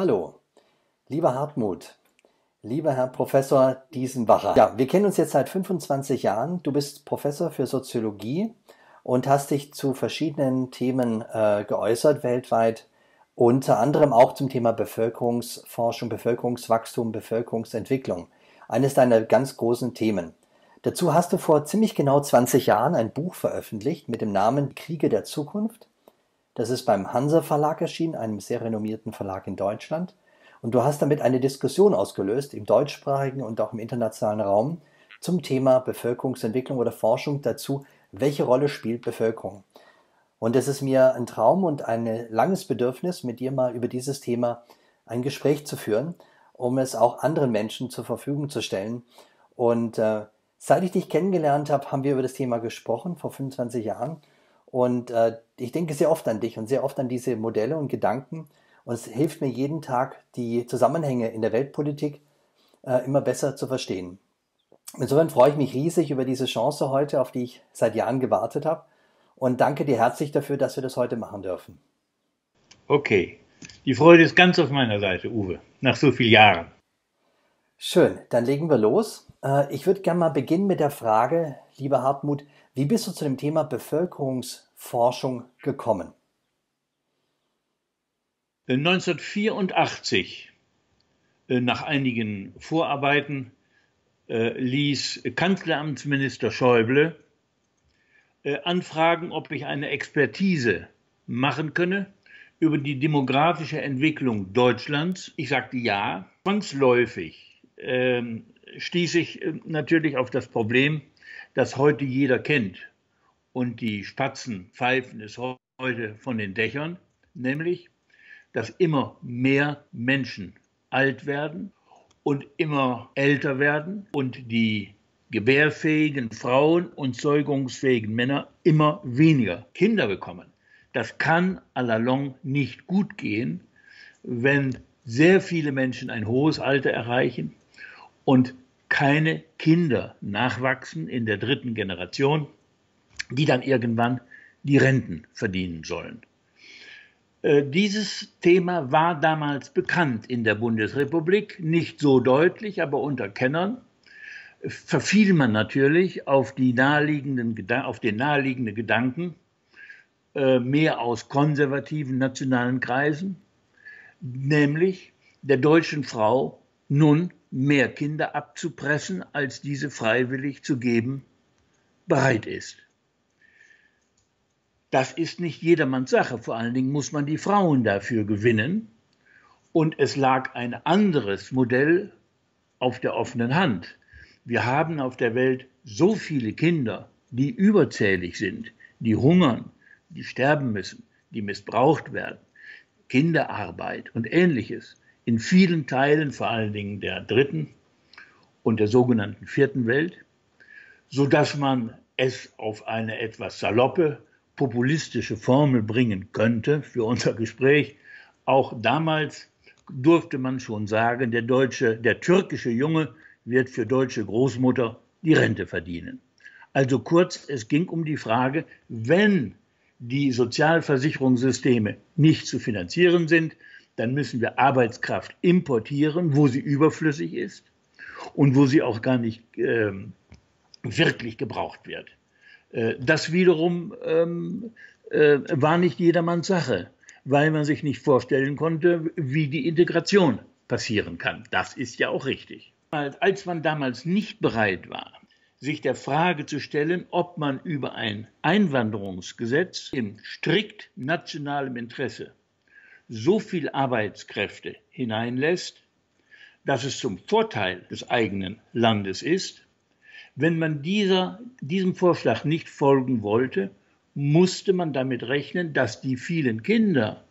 Hallo, lieber Hartmut, lieber Herr Professor Diesenbacher. Ja, wir kennen uns jetzt seit 25 Jahren. Du bist Professor für Soziologie und hast dich zu verschiedenen Themen äh, geäußert weltweit, unter anderem auch zum Thema Bevölkerungsforschung, Bevölkerungswachstum, Bevölkerungsentwicklung. Eines deiner ganz großen Themen. Dazu hast du vor ziemlich genau 20 Jahren ein Buch veröffentlicht mit dem Namen Kriege der Zukunft. Das ist beim Hansa Verlag erschienen, einem sehr renommierten Verlag in Deutschland. Und du hast damit eine Diskussion ausgelöst im deutschsprachigen und auch im internationalen Raum zum Thema Bevölkerungsentwicklung oder Forschung dazu, welche Rolle spielt Bevölkerung. Und es ist mir ein Traum und ein langes Bedürfnis, mit dir mal über dieses Thema ein Gespräch zu führen, um es auch anderen Menschen zur Verfügung zu stellen. Und äh, Seit ich dich kennengelernt habe, haben wir über das Thema gesprochen, vor 25 Jahren. Und äh, ich denke sehr oft an dich und sehr oft an diese Modelle und Gedanken. Und es hilft mir jeden Tag, die Zusammenhänge in der Weltpolitik äh, immer besser zu verstehen. Insofern freue ich mich riesig über diese Chance heute, auf die ich seit Jahren gewartet habe. Und danke dir herzlich dafür, dass wir das heute machen dürfen. Okay, die Freude ist ganz auf meiner Seite, Uwe, nach so vielen Jahren. Schön, dann legen wir los. Äh, ich würde gerne mal beginnen mit der Frage, lieber Hartmut, wie bist du zu dem Thema Bevölkerungsforschung gekommen? 1984, äh, nach einigen Vorarbeiten, äh, ließ Kanzleramtsminister Schäuble anfragen, ob ich eine Expertise machen könne über die demografische Entwicklung Deutschlands. Ich sagte ja, zwangsläufig ähm, stieß ich äh, natürlich auf das Problem, das heute jeder kennt. Und die Spatzen pfeifen es heute von den Dächern, nämlich, dass immer mehr Menschen alt werden und immer älter werden und die gebärfähigen Frauen und zeugungsfähigen Männer immer weniger Kinder bekommen. Das kann allalong nicht gut gehen, wenn sehr viele Menschen ein hohes Alter erreichen und keine Kinder nachwachsen in der dritten Generation, die dann irgendwann die Renten verdienen sollen. Äh, dieses Thema war damals bekannt in der Bundesrepublik, nicht so deutlich, aber unter Kennern verfiel man natürlich auf, die naheliegenden, auf den naheliegenden Gedanken, äh, mehr aus konservativen nationalen Kreisen, nämlich der deutschen Frau nun mehr Kinder abzupressen, als diese freiwillig zu geben bereit ist. Das ist nicht jedermanns Sache. Vor allen Dingen muss man die Frauen dafür gewinnen. Und es lag ein anderes Modell auf der offenen Hand. Wir haben auf der Welt so viele Kinder, die überzählig sind, die hungern, die sterben müssen, die missbraucht werden, Kinderarbeit und ähnliches in vielen Teilen, vor allen Dingen der dritten und der sogenannten vierten Welt, so dass man es auf eine etwas saloppe, populistische Formel bringen könnte für unser Gespräch. Auch damals durfte man schon sagen, der deutsche, der türkische Junge wird für deutsche Großmutter die Rente verdienen. Also kurz, es ging um die Frage, wenn die Sozialversicherungssysteme nicht zu finanzieren sind, dann müssen wir Arbeitskraft importieren, wo sie überflüssig ist und wo sie auch gar nicht äh, wirklich gebraucht wird. Äh, das wiederum ähm, äh, war nicht jedermanns Sache, weil man sich nicht vorstellen konnte, wie die Integration passieren kann. Das ist ja auch richtig. Als man damals nicht bereit war, sich der Frage zu stellen, ob man über ein Einwanderungsgesetz im strikt nationalen Interesse so viel Arbeitskräfte hineinlässt, dass es zum Vorteil des eigenen Landes ist. Wenn man dieser, diesem Vorschlag nicht folgen wollte, musste man damit rechnen, dass die vielen Kinder,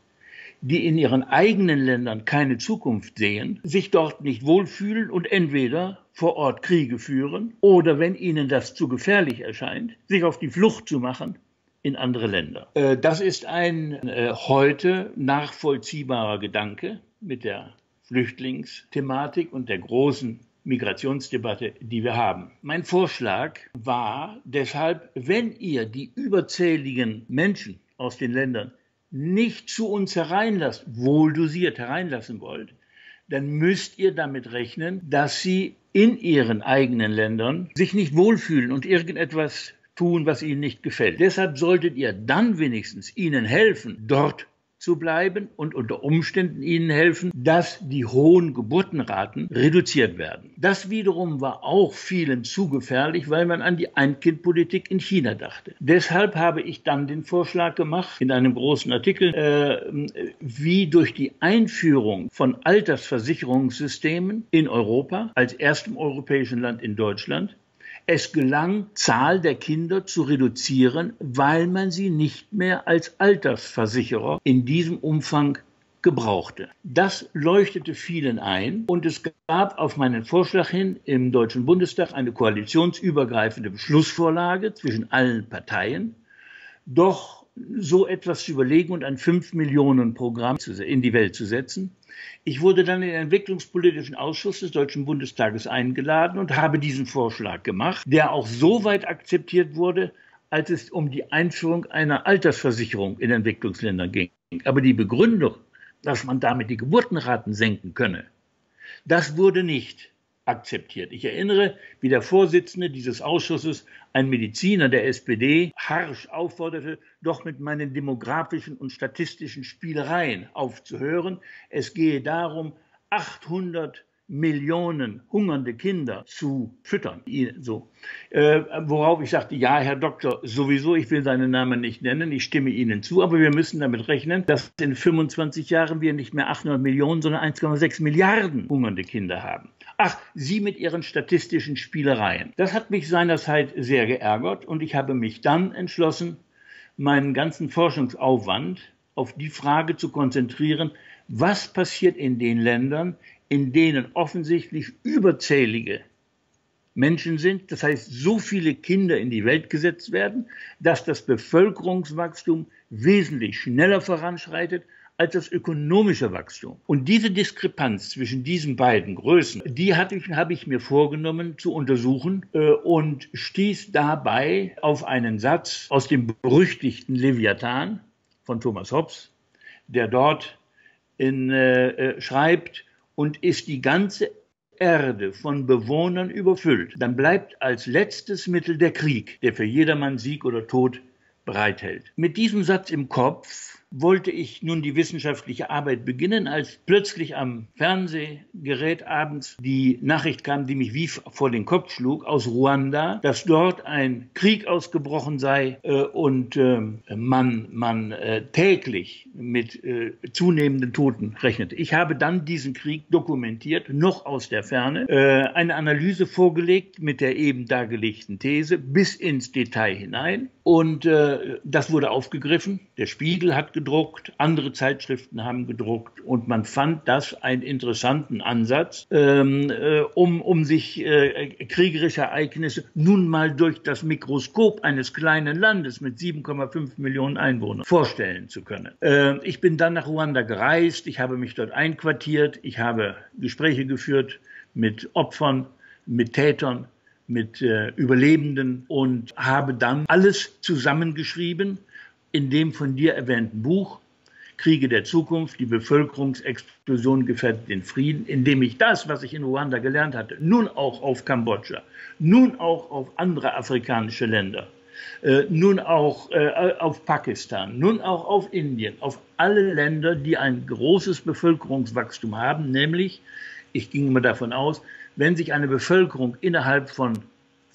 die in ihren eigenen Ländern keine Zukunft sehen, sich dort nicht wohlfühlen und entweder vor Ort Kriege führen oder, wenn ihnen das zu gefährlich erscheint, sich auf die Flucht zu machen in andere Länder. Äh, das ist ein äh, heute nachvollziehbarer Gedanke mit der Flüchtlingsthematik und der großen Migrationsdebatte, die wir haben. Mein Vorschlag war deshalb, wenn ihr die überzähligen Menschen aus den Ländern nicht zu uns hereinlasst, wohl dosiert hereinlassen wollt, dann müsst ihr damit rechnen, dass sie in ihren eigenen Ländern sich nicht wohlfühlen und irgendetwas tun, was ihnen nicht gefällt. Deshalb solltet ihr dann wenigstens ihnen helfen, dort zu bleiben und unter Umständen ihnen helfen, dass die hohen Geburtenraten reduziert werden. Das wiederum war auch vielen zu gefährlich, weil man an die Ein-Kind-Politik in China dachte. Deshalb habe ich dann den Vorschlag gemacht, in einem großen Artikel, äh, wie durch die Einführung von Altersversicherungssystemen in Europa, als erstem europäischen Land in Deutschland, es gelang, Zahl der Kinder zu reduzieren, weil man sie nicht mehr als Altersversicherer in diesem Umfang gebrauchte. Das leuchtete vielen ein und es gab auf meinen Vorschlag hin im Deutschen Bundestag eine koalitionsübergreifende Beschlussvorlage zwischen allen Parteien, doch so etwas zu überlegen und ein 5 Millionen Programm in die Welt zu setzen. Ich wurde dann in den Entwicklungspolitischen Ausschuss des Deutschen Bundestages eingeladen und habe diesen Vorschlag gemacht, der auch so weit akzeptiert wurde, als es um die Einführung einer Altersversicherung in Entwicklungsländern ging. Aber die Begründung, dass man damit die Geburtenraten senken könne, das wurde nicht akzeptiert. Ich erinnere, wie der Vorsitzende dieses Ausschusses, ein Mediziner der SPD, harsch aufforderte, doch mit meinen demografischen und statistischen Spielereien aufzuhören. Es gehe darum, 800 Millionen hungernde Kinder zu füttern. So. Äh, worauf ich sagte, ja, Herr Doktor, sowieso, ich will seinen Namen nicht nennen, ich stimme Ihnen zu, aber wir müssen damit rechnen, dass in 25 Jahren wir nicht mehr 800 Millionen, sondern 1,6 Milliarden hungernde Kinder haben. Ach, Sie mit Ihren statistischen Spielereien. Das hat mich seinerzeit sehr geärgert und ich habe mich dann entschlossen, meinen ganzen Forschungsaufwand auf die Frage zu konzentrieren, was passiert in den Ländern, in denen offensichtlich überzählige Menschen sind, das heißt so viele Kinder in die Welt gesetzt werden, dass das Bevölkerungswachstum wesentlich schneller voranschreitet als das ökonomische Wachstum. Und diese Diskrepanz zwischen diesen beiden Größen, die habe ich, hab ich mir vorgenommen zu untersuchen äh, und stieß dabei auf einen Satz aus dem berüchtigten Leviathan von Thomas Hobbes, der dort in, äh, äh schreibt, und ist die ganze Erde von Bewohnern überfüllt, dann bleibt als letztes Mittel der Krieg, der für jedermann Sieg oder Tod bereithält. Mit diesem Satz im Kopf wollte ich nun die wissenschaftliche Arbeit beginnen, als plötzlich am Fernsehgerät abends die Nachricht kam, die mich wie vor den Kopf schlug, aus Ruanda, dass dort ein Krieg ausgebrochen sei äh, und äh, man, man äh, täglich mit äh, zunehmenden Toten rechnete. Ich habe dann diesen Krieg dokumentiert, noch aus der Ferne, äh, eine Analyse vorgelegt mit der eben dargelegten These bis ins Detail hinein und äh, das wurde aufgegriffen. Der Spiegel hat gedruckt, andere Zeitschriften haben gedruckt. Und man fand das einen interessanten Ansatz, ähm, äh, um, um sich äh, kriegerische Ereignisse nun mal durch das Mikroskop eines kleinen Landes mit 7,5 Millionen Einwohnern vorstellen zu können. Äh, ich bin dann nach Ruanda gereist, ich habe mich dort einquartiert, ich habe Gespräche geführt mit Opfern, mit Tätern, mit äh, Überlebenden und habe dann alles zusammengeschrieben in dem von dir erwähnten Buch Kriege der Zukunft, die Bevölkerungsexplosion gefährdet den Frieden, indem ich das, was ich in Ruanda gelernt hatte, nun auch auf Kambodscha, nun auch auf andere afrikanische Länder, äh, nun auch äh, auf Pakistan, nun auch auf Indien, auf alle Länder, die ein großes Bevölkerungswachstum haben, nämlich, ich ging immer davon aus, wenn sich eine Bevölkerung innerhalb von,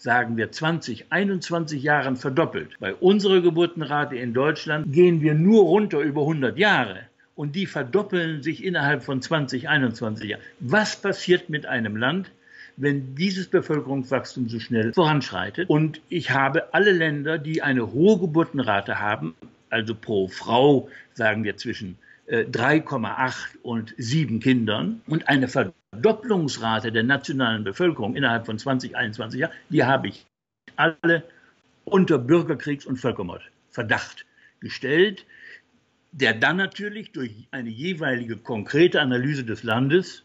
sagen wir, 20, 21 Jahren verdoppelt, bei unserer Geburtenrate in Deutschland gehen wir nur runter über 100 Jahre und die verdoppeln sich innerhalb von 20, 21 Jahren. Was passiert mit einem Land, wenn dieses Bevölkerungswachstum so schnell voranschreitet? Und ich habe alle Länder, die eine hohe Geburtenrate haben, also pro Frau, sagen wir zwischen 3,8 äh, und 7 Kindern und eine Verdopplungsrate der nationalen Bevölkerung innerhalb von 20, 21 Jahren, die habe ich alle unter Bürgerkriegs- und Völkermordverdacht gestellt, der dann natürlich durch eine jeweilige konkrete Analyse des Landes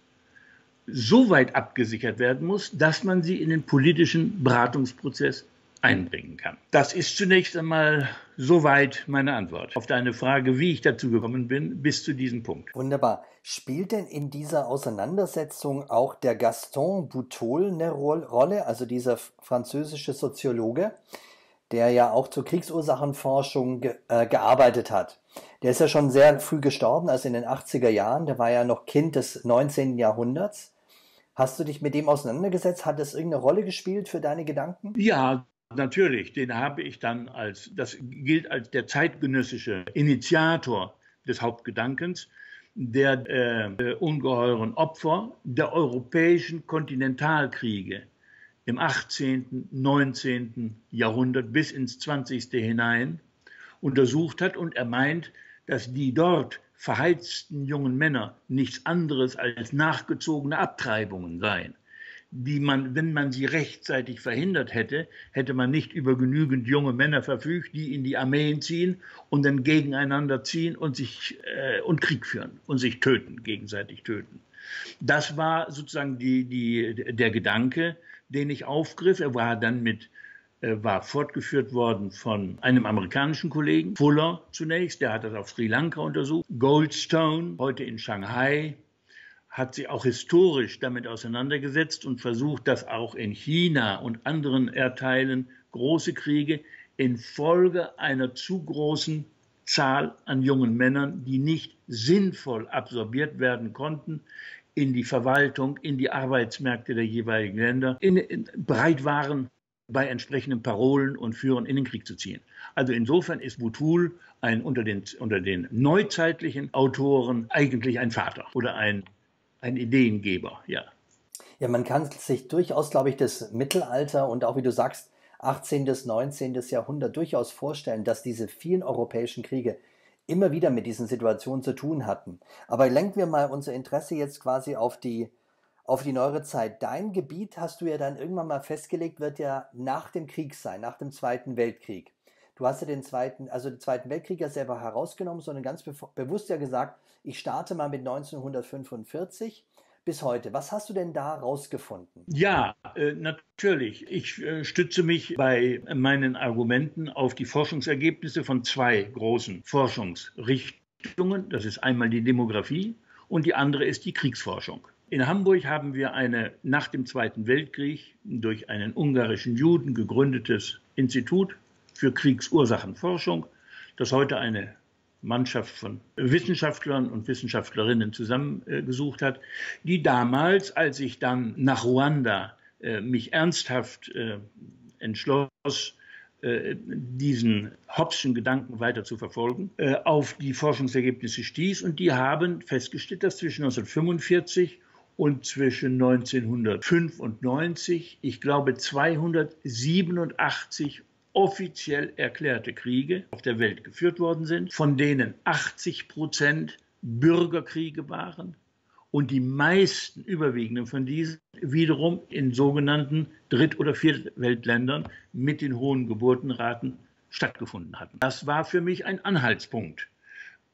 so weit abgesichert werden muss, dass man sie in den politischen Beratungsprozess einbringen kann. Das ist zunächst einmal soweit meine Antwort auf deine Frage, wie ich dazu gekommen bin, bis zu diesem Punkt. Wunderbar. Spielt denn in dieser Auseinandersetzung auch der Gaston Boutol eine Rolle, also dieser französische Soziologe, der ja auch zur Kriegsursachenforschung ge äh, gearbeitet hat? Der ist ja schon sehr früh gestorben, also in den 80er Jahren. Der war ja noch Kind des 19. Jahrhunderts. Hast du dich mit dem auseinandergesetzt? Hat das irgendeine Rolle gespielt für deine Gedanken? Ja, natürlich. Den habe ich dann als, das gilt als der zeitgenössische Initiator des Hauptgedankens der äh, ungeheuren Opfer der europäischen Kontinentalkriege im 18., 19. Jahrhundert bis ins 20. hinein untersucht hat und er meint, dass die dort verheizten jungen Männer nichts anderes als nachgezogene Abtreibungen seien, die man, wenn man sie rechtzeitig verhindert hätte, hätte man nicht über genügend junge Männer verfügt, die in die Armeen ziehen und dann gegeneinander ziehen und sich äh, und Krieg führen und sich töten, gegenseitig töten. Das war sozusagen die, die, der Gedanke, den ich aufgriff. Er war dann mit äh, war fortgeführt worden von einem amerikanischen Kollegen, Fuller zunächst, der hat das auf Sri Lanka untersucht, Goldstone, heute in Shanghai, hat sich auch historisch damit auseinandergesetzt und versucht, dass auch in China und anderen Erdteilen große Kriege infolge einer zu großen Zahl an jungen Männern, die nicht sinnvoll absorbiert werden konnten, in die Verwaltung, in die Arbeitsmärkte der jeweiligen Länder, in, in, bereit waren, bei entsprechenden Parolen und Führern in den Krieg zu ziehen. Also insofern ist Butul ein, unter, den, unter den neuzeitlichen Autoren eigentlich ein Vater oder ein, ein Ideengeber, ja. Ja, man kann sich durchaus, glaube ich, das Mittelalter und auch, wie du sagst, 18. bis 19. Jahrhundert durchaus vorstellen, dass diese vielen europäischen Kriege immer wieder mit diesen Situationen zu tun hatten. Aber lenken wir mal unser Interesse jetzt quasi auf die auf die neuere Zeit. Dein Gebiet, hast du ja dann irgendwann mal festgelegt, wird ja nach dem Krieg sein, nach dem Zweiten Weltkrieg. Du hast ja den Zweiten, also den Zweiten Weltkrieg ja selber herausgenommen, sondern ganz be bewusst ja gesagt, ich starte mal mit 1945 bis heute. Was hast du denn da rausgefunden? Ja, äh, natürlich. Ich äh, stütze mich bei meinen Argumenten auf die Forschungsergebnisse von zwei großen Forschungsrichtungen. Das ist einmal die Demografie und die andere ist die Kriegsforschung. In Hamburg haben wir eine nach dem Zweiten Weltkrieg durch einen ungarischen Juden gegründetes Institut für Kriegsursachenforschung, das heute eine Mannschaft von Wissenschaftlern und Wissenschaftlerinnen zusammengesucht hat, die damals, als ich dann nach Ruanda äh, mich ernsthaft äh, entschloss, äh, diesen Hobbschen Gedanken weiter zu verfolgen, auf die Forschungsergebnisse stieß und die haben festgestellt, dass zwischen 1945 und zwischen 1995, ich glaube, 287 offiziell erklärte Kriege auf der Welt geführt worden sind, von denen 80 Prozent Bürgerkriege waren und die meisten überwiegenden von diesen wiederum in sogenannten Dritt- oder Viertweltländern mit den hohen Geburtenraten stattgefunden hatten. Das war für mich ein Anhaltspunkt.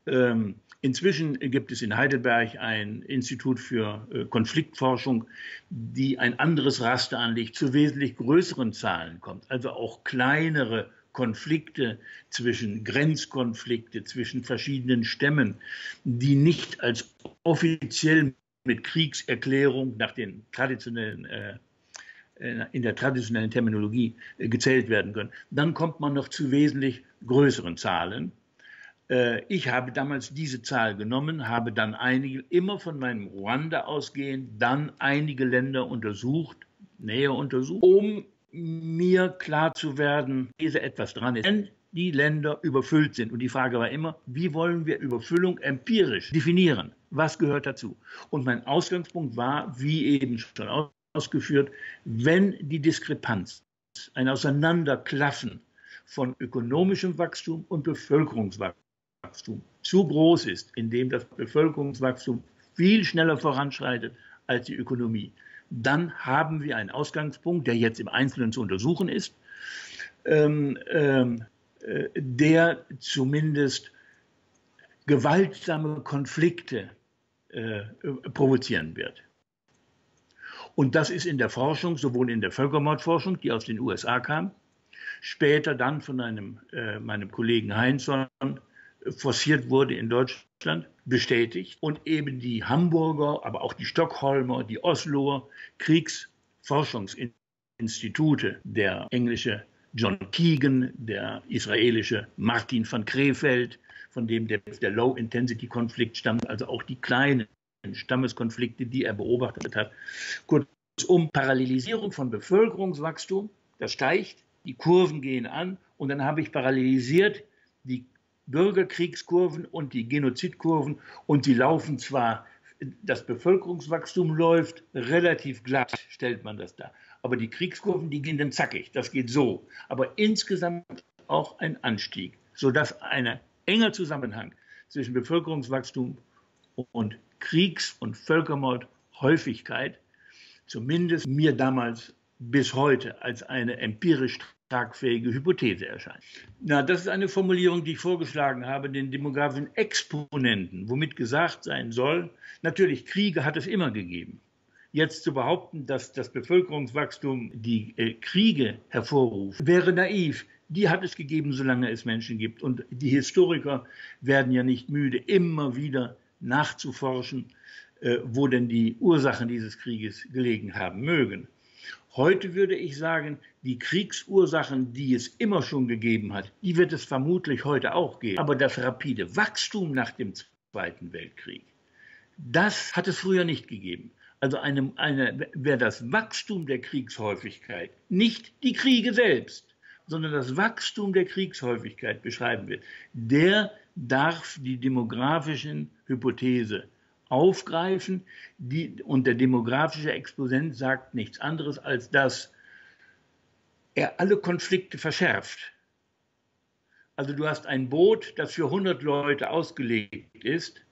Ähm, Inzwischen gibt es in Heidelberg ein Institut für äh, Konfliktforschung, die ein anderes Raster anlegt, zu wesentlich größeren Zahlen kommt, also auch kleinere Konflikte zwischen Grenzkonflikte zwischen verschiedenen Stämmen, die nicht als offiziell mit Kriegserklärung nach den traditionellen äh, äh in der traditionellen Terminologie äh, gezählt werden können. Dann kommt man noch zu wesentlich größeren Zahlen. Äh, ich habe damals diese Zahl genommen, habe dann einige, immer von meinem Ruanda ausgehend, dann einige Länder untersucht, näher untersucht, um mir klar zu werden, diese etwas dran ist. Wenn die Länder überfüllt sind. Und die Frage war immer, wie wollen wir Überfüllung empirisch definieren? Was gehört dazu? Und mein Ausgangspunkt war, wie eben schon ausgeführt, wenn die Diskrepanz, ein Auseinanderklaffen von ökonomischem Wachstum und Bevölkerungswachstum Wachstum zu groß ist, indem das Bevölkerungswachstum viel schneller voranschreitet als die Ökonomie, dann haben wir einen Ausgangspunkt, der jetzt im Einzelnen zu untersuchen ist, ähm, ähm, äh, der zumindest gewaltsame Konflikte äh, provozieren wird. Und das ist in der Forschung, sowohl in der Völkermordforschung, die aus den USA kam, später dann von einem, äh, meinem Kollegen Heinzson forciert wurde in Deutschland, bestätigt und eben die Hamburger, aber auch die Stockholmer, die Osloer Kriegsforschungsinstitute, der englische John Keegan, der israelische Martin van Krefeld, von dem der, der Low-Intensity-Konflikt stammt, also auch die kleinen Stammeskonflikte, die er beobachtet hat. Kurzum, Parallelisierung von Bevölkerungswachstum, das steigt, die Kurven gehen an und dann habe ich parallelisiert die Bürgerkriegskurven und die Genozidkurven und die laufen zwar, das Bevölkerungswachstum läuft relativ glatt, stellt man das da. Aber die Kriegskurven, die gehen dann zackig, das geht so. Aber insgesamt auch ein Anstieg, sodass ein enger Zusammenhang zwischen Bevölkerungswachstum und Kriegs- und Völkermordhäufigkeit zumindest mir damals bis heute als eine empirisch tragfähige Hypothese erscheint. Na, das ist eine Formulierung, die ich vorgeschlagen habe, den demografischen Exponenten, womit gesagt sein soll, natürlich Kriege hat es immer gegeben. Jetzt zu behaupten, dass das Bevölkerungswachstum die äh, Kriege hervorruft, wäre naiv. Die hat es gegeben, solange es Menschen gibt. Und die Historiker werden ja nicht müde, immer wieder nachzuforschen, äh, wo denn die Ursachen dieses Krieges gelegen haben mögen. Heute würde ich sagen, die Kriegsursachen, die es immer schon gegeben hat, die wird es vermutlich heute auch geben. Aber das rapide Wachstum nach dem Zweiten Weltkrieg, das hat es früher nicht gegeben. Also eine, eine, wer das Wachstum der Kriegshäufigkeit, nicht die Kriege selbst, sondern das Wachstum der Kriegshäufigkeit beschreiben will, der darf die demografischen Hypothese aufgreifen. Die, und der demografische Exponent sagt nichts anderes, als dass er alle Konflikte verschärft. Also du hast ein Boot, das für 100 Leute ausgelegt ist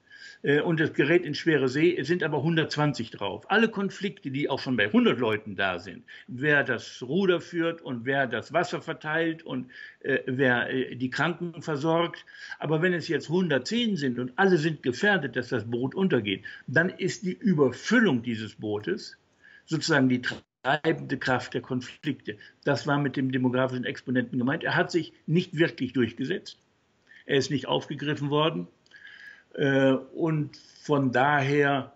und es gerät in schwere See, es sind aber 120 drauf. Alle Konflikte, die auch schon bei 100 Leuten da sind, wer das Ruder führt und wer das Wasser verteilt und äh, wer äh, die Kranken versorgt. Aber wenn es jetzt 110 sind und alle sind gefährdet, dass das Boot untergeht, dann ist die Überfüllung dieses Bootes sozusagen die treibende Kraft der Konflikte. Das war mit dem demografischen Exponenten gemeint. Er hat sich nicht wirklich durchgesetzt. Er ist nicht aufgegriffen worden. Äh, und von daher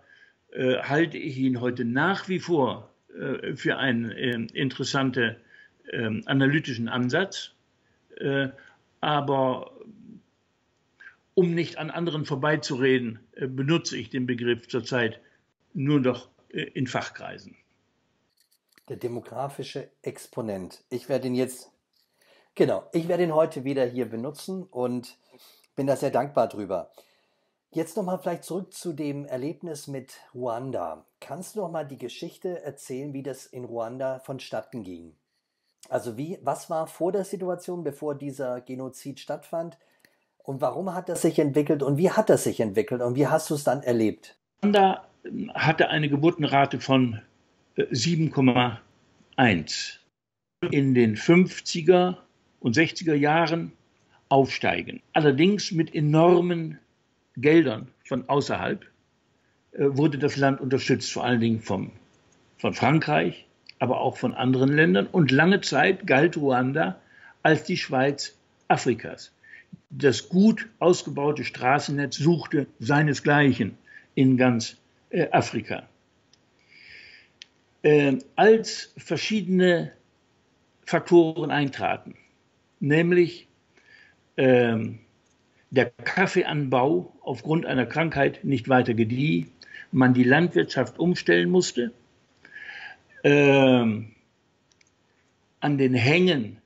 äh, halte ich ihn heute nach wie vor äh, für einen interessanten ähm, analytischen Ansatz. aber um nicht an anderen vorbeizureden, benutze ich den Begriff zurzeit nur noch in Fachkreisen. Der demografische Exponent. Ich werde ihn jetzt, genau, ich werde ihn heute wieder hier benutzen und bin da sehr dankbar drüber. Jetzt nochmal vielleicht zurück zu dem Erlebnis mit Ruanda. Kannst du noch mal die Geschichte erzählen, wie das in Ruanda vonstatten ging? Also wie, was war vor der Situation, bevor dieser Genozid stattfand? Und warum hat das sich entwickelt und wie hat das sich entwickelt und wie hast du es dann erlebt? Ruanda hatte eine Geburtenrate von 7,1. Äh, in den 50er und 60er Jahren aufsteigen. Allerdings mit enormen Geldern von außerhalb äh, wurde das Land unterstützt, vor allen Dingen vom, von Frankreich, aber auch von anderen Ländern. Und lange Zeit galt Ruanda als die Schweiz Afrikas. Das gut ausgebaute Straßennetz suchte seinesgleichen in ganz äh, Afrika. Äh, als verschiedene Faktoren eintraten, nämlich ähm, der Kaffeeanbau aufgrund einer Krankheit nicht weiter gedieh, man die Landwirtschaft umstellen musste, ähm, an den Hängen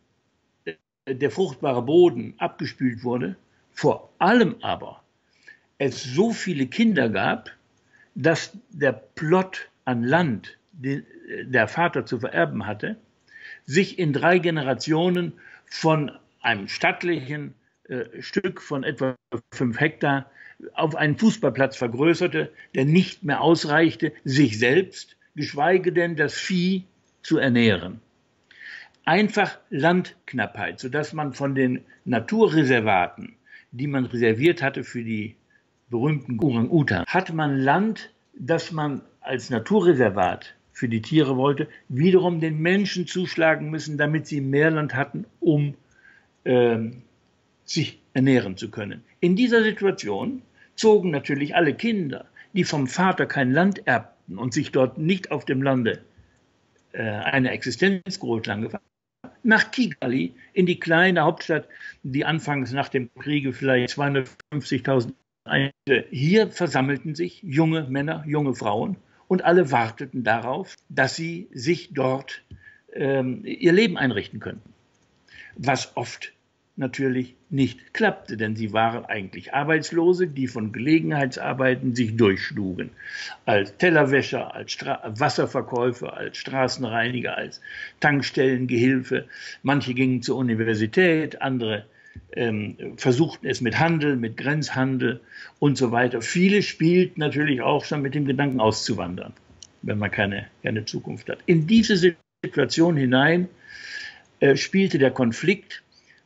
der fruchtbare Boden abgespült wurde, vor allem aber es so viele Kinder gab, dass der Plot an Land, den der Vater zu vererben hatte, sich in drei Generationen von einem stattlichen äh, Stück von etwa fünf Hektar auf einen Fußballplatz vergrößerte, der nicht mehr ausreichte, sich selbst, geschweige denn das Vieh zu ernähren. Einfach Landknappheit, sodass man von den Naturreservaten, die man reserviert hatte für die berühmten Orang-Utan, hat man Land, das man als Naturreservat für die Tiere wollte, wiederum den Menschen zuschlagen müssen, damit sie mehr Land hatten, um ähm, sich ernähren zu können. In dieser Situation zogen natürlich alle Kinder, die vom Vater kein Land erbten und sich dort nicht auf dem Lande äh, eine Existenzgrundlage nach Kigali in die kleine Hauptstadt, die anfangs nach dem Kriege vielleicht 250.000 hier versammelten sich junge Männer, junge Frauen und alle warteten darauf, dass sie sich dort ähm, ihr Leben einrichten könnten. Was oft natürlich nicht klappte, denn sie waren eigentlich Arbeitslose, die von Gelegenheitsarbeiten sich durchschlugen. Als Tellerwäscher, als Stra Wasserverkäufer, als Straßenreiniger, als Tankstellengehilfe. Manche gingen zur Universität, andere ähm, versuchten es mit Handel, mit Grenzhandel und so weiter. Viele spielten natürlich auch schon mit dem Gedanken auszuwandern, wenn man keine, keine Zukunft hat. In diese Situation hinein äh, spielte der Konflikt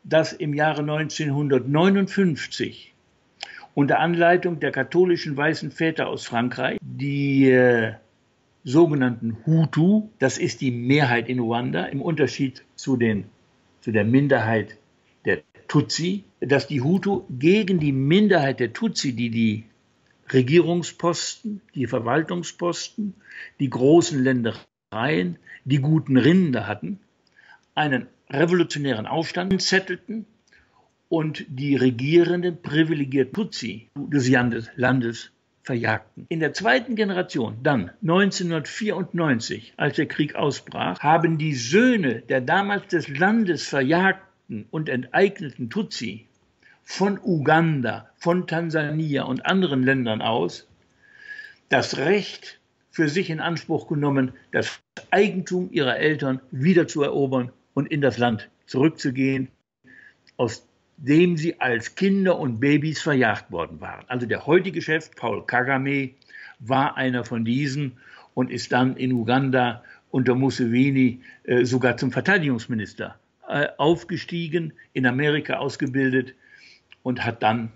dass im Jahre 1959 unter Anleitung der katholischen weißen Väter aus Frankreich die äh, sogenannten Hutu, das ist die Mehrheit in Ruanda, im Unterschied zu, den, zu der Minderheit der Tutsi, dass die Hutu gegen die Minderheit der Tutsi, die die Regierungsposten, die Verwaltungsposten, die großen Ländereien, die guten Rinder hatten, einen revolutionären Aufstand zettelten und die regierenden privilegierten Tutsi des Landes verjagten. In der zweiten Generation, dann 1994, als der Krieg ausbrach, haben die Söhne der damals des Landes verjagten und enteigneten Tutsi von Uganda, von Tansania und anderen Ländern aus das Recht für sich in Anspruch genommen, das Eigentum ihrer Eltern wieder zu erobern und in das Land zurückzugehen, aus dem sie als Kinder und Babys verjagt worden waren. Also der heutige Chef, Paul Kagame, war einer von diesen und ist dann in Uganda unter Museveni äh, sogar zum Verteidigungsminister äh, aufgestiegen, in Amerika ausgebildet und hat dann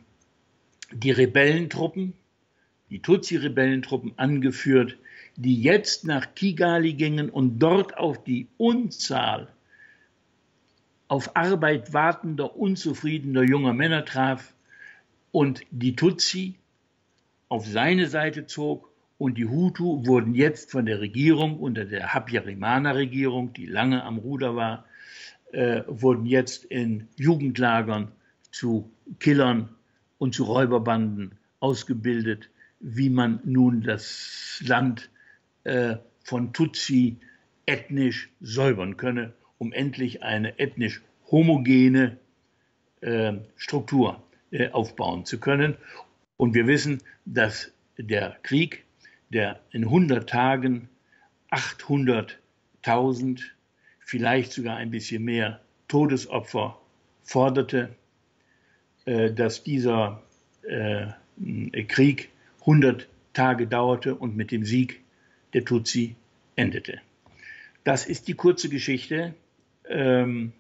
die Rebellentruppen, die Tutsi-Rebellentruppen angeführt, die jetzt nach Kigali gingen und dort auf die Unzahl auf Arbeit wartender, unzufriedener junger Männer traf und die Tutsi auf seine Seite zog und die Hutu wurden jetzt von der Regierung unter der Habyarimana-Regierung, die lange am Ruder war, äh, wurden jetzt in Jugendlagern zu Killern und zu Räuberbanden ausgebildet, wie man nun das Land äh, von Tutsi ethnisch säubern könne um endlich eine ethnisch homogene äh, Struktur äh, aufbauen zu können. Und wir wissen, dass der Krieg, der in 100 Tagen 800.000, vielleicht sogar ein bisschen mehr Todesopfer forderte, äh, dass dieser äh, Krieg 100 Tage dauerte und mit dem Sieg der Tutsi endete. Das ist die kurze Geschichte ähm,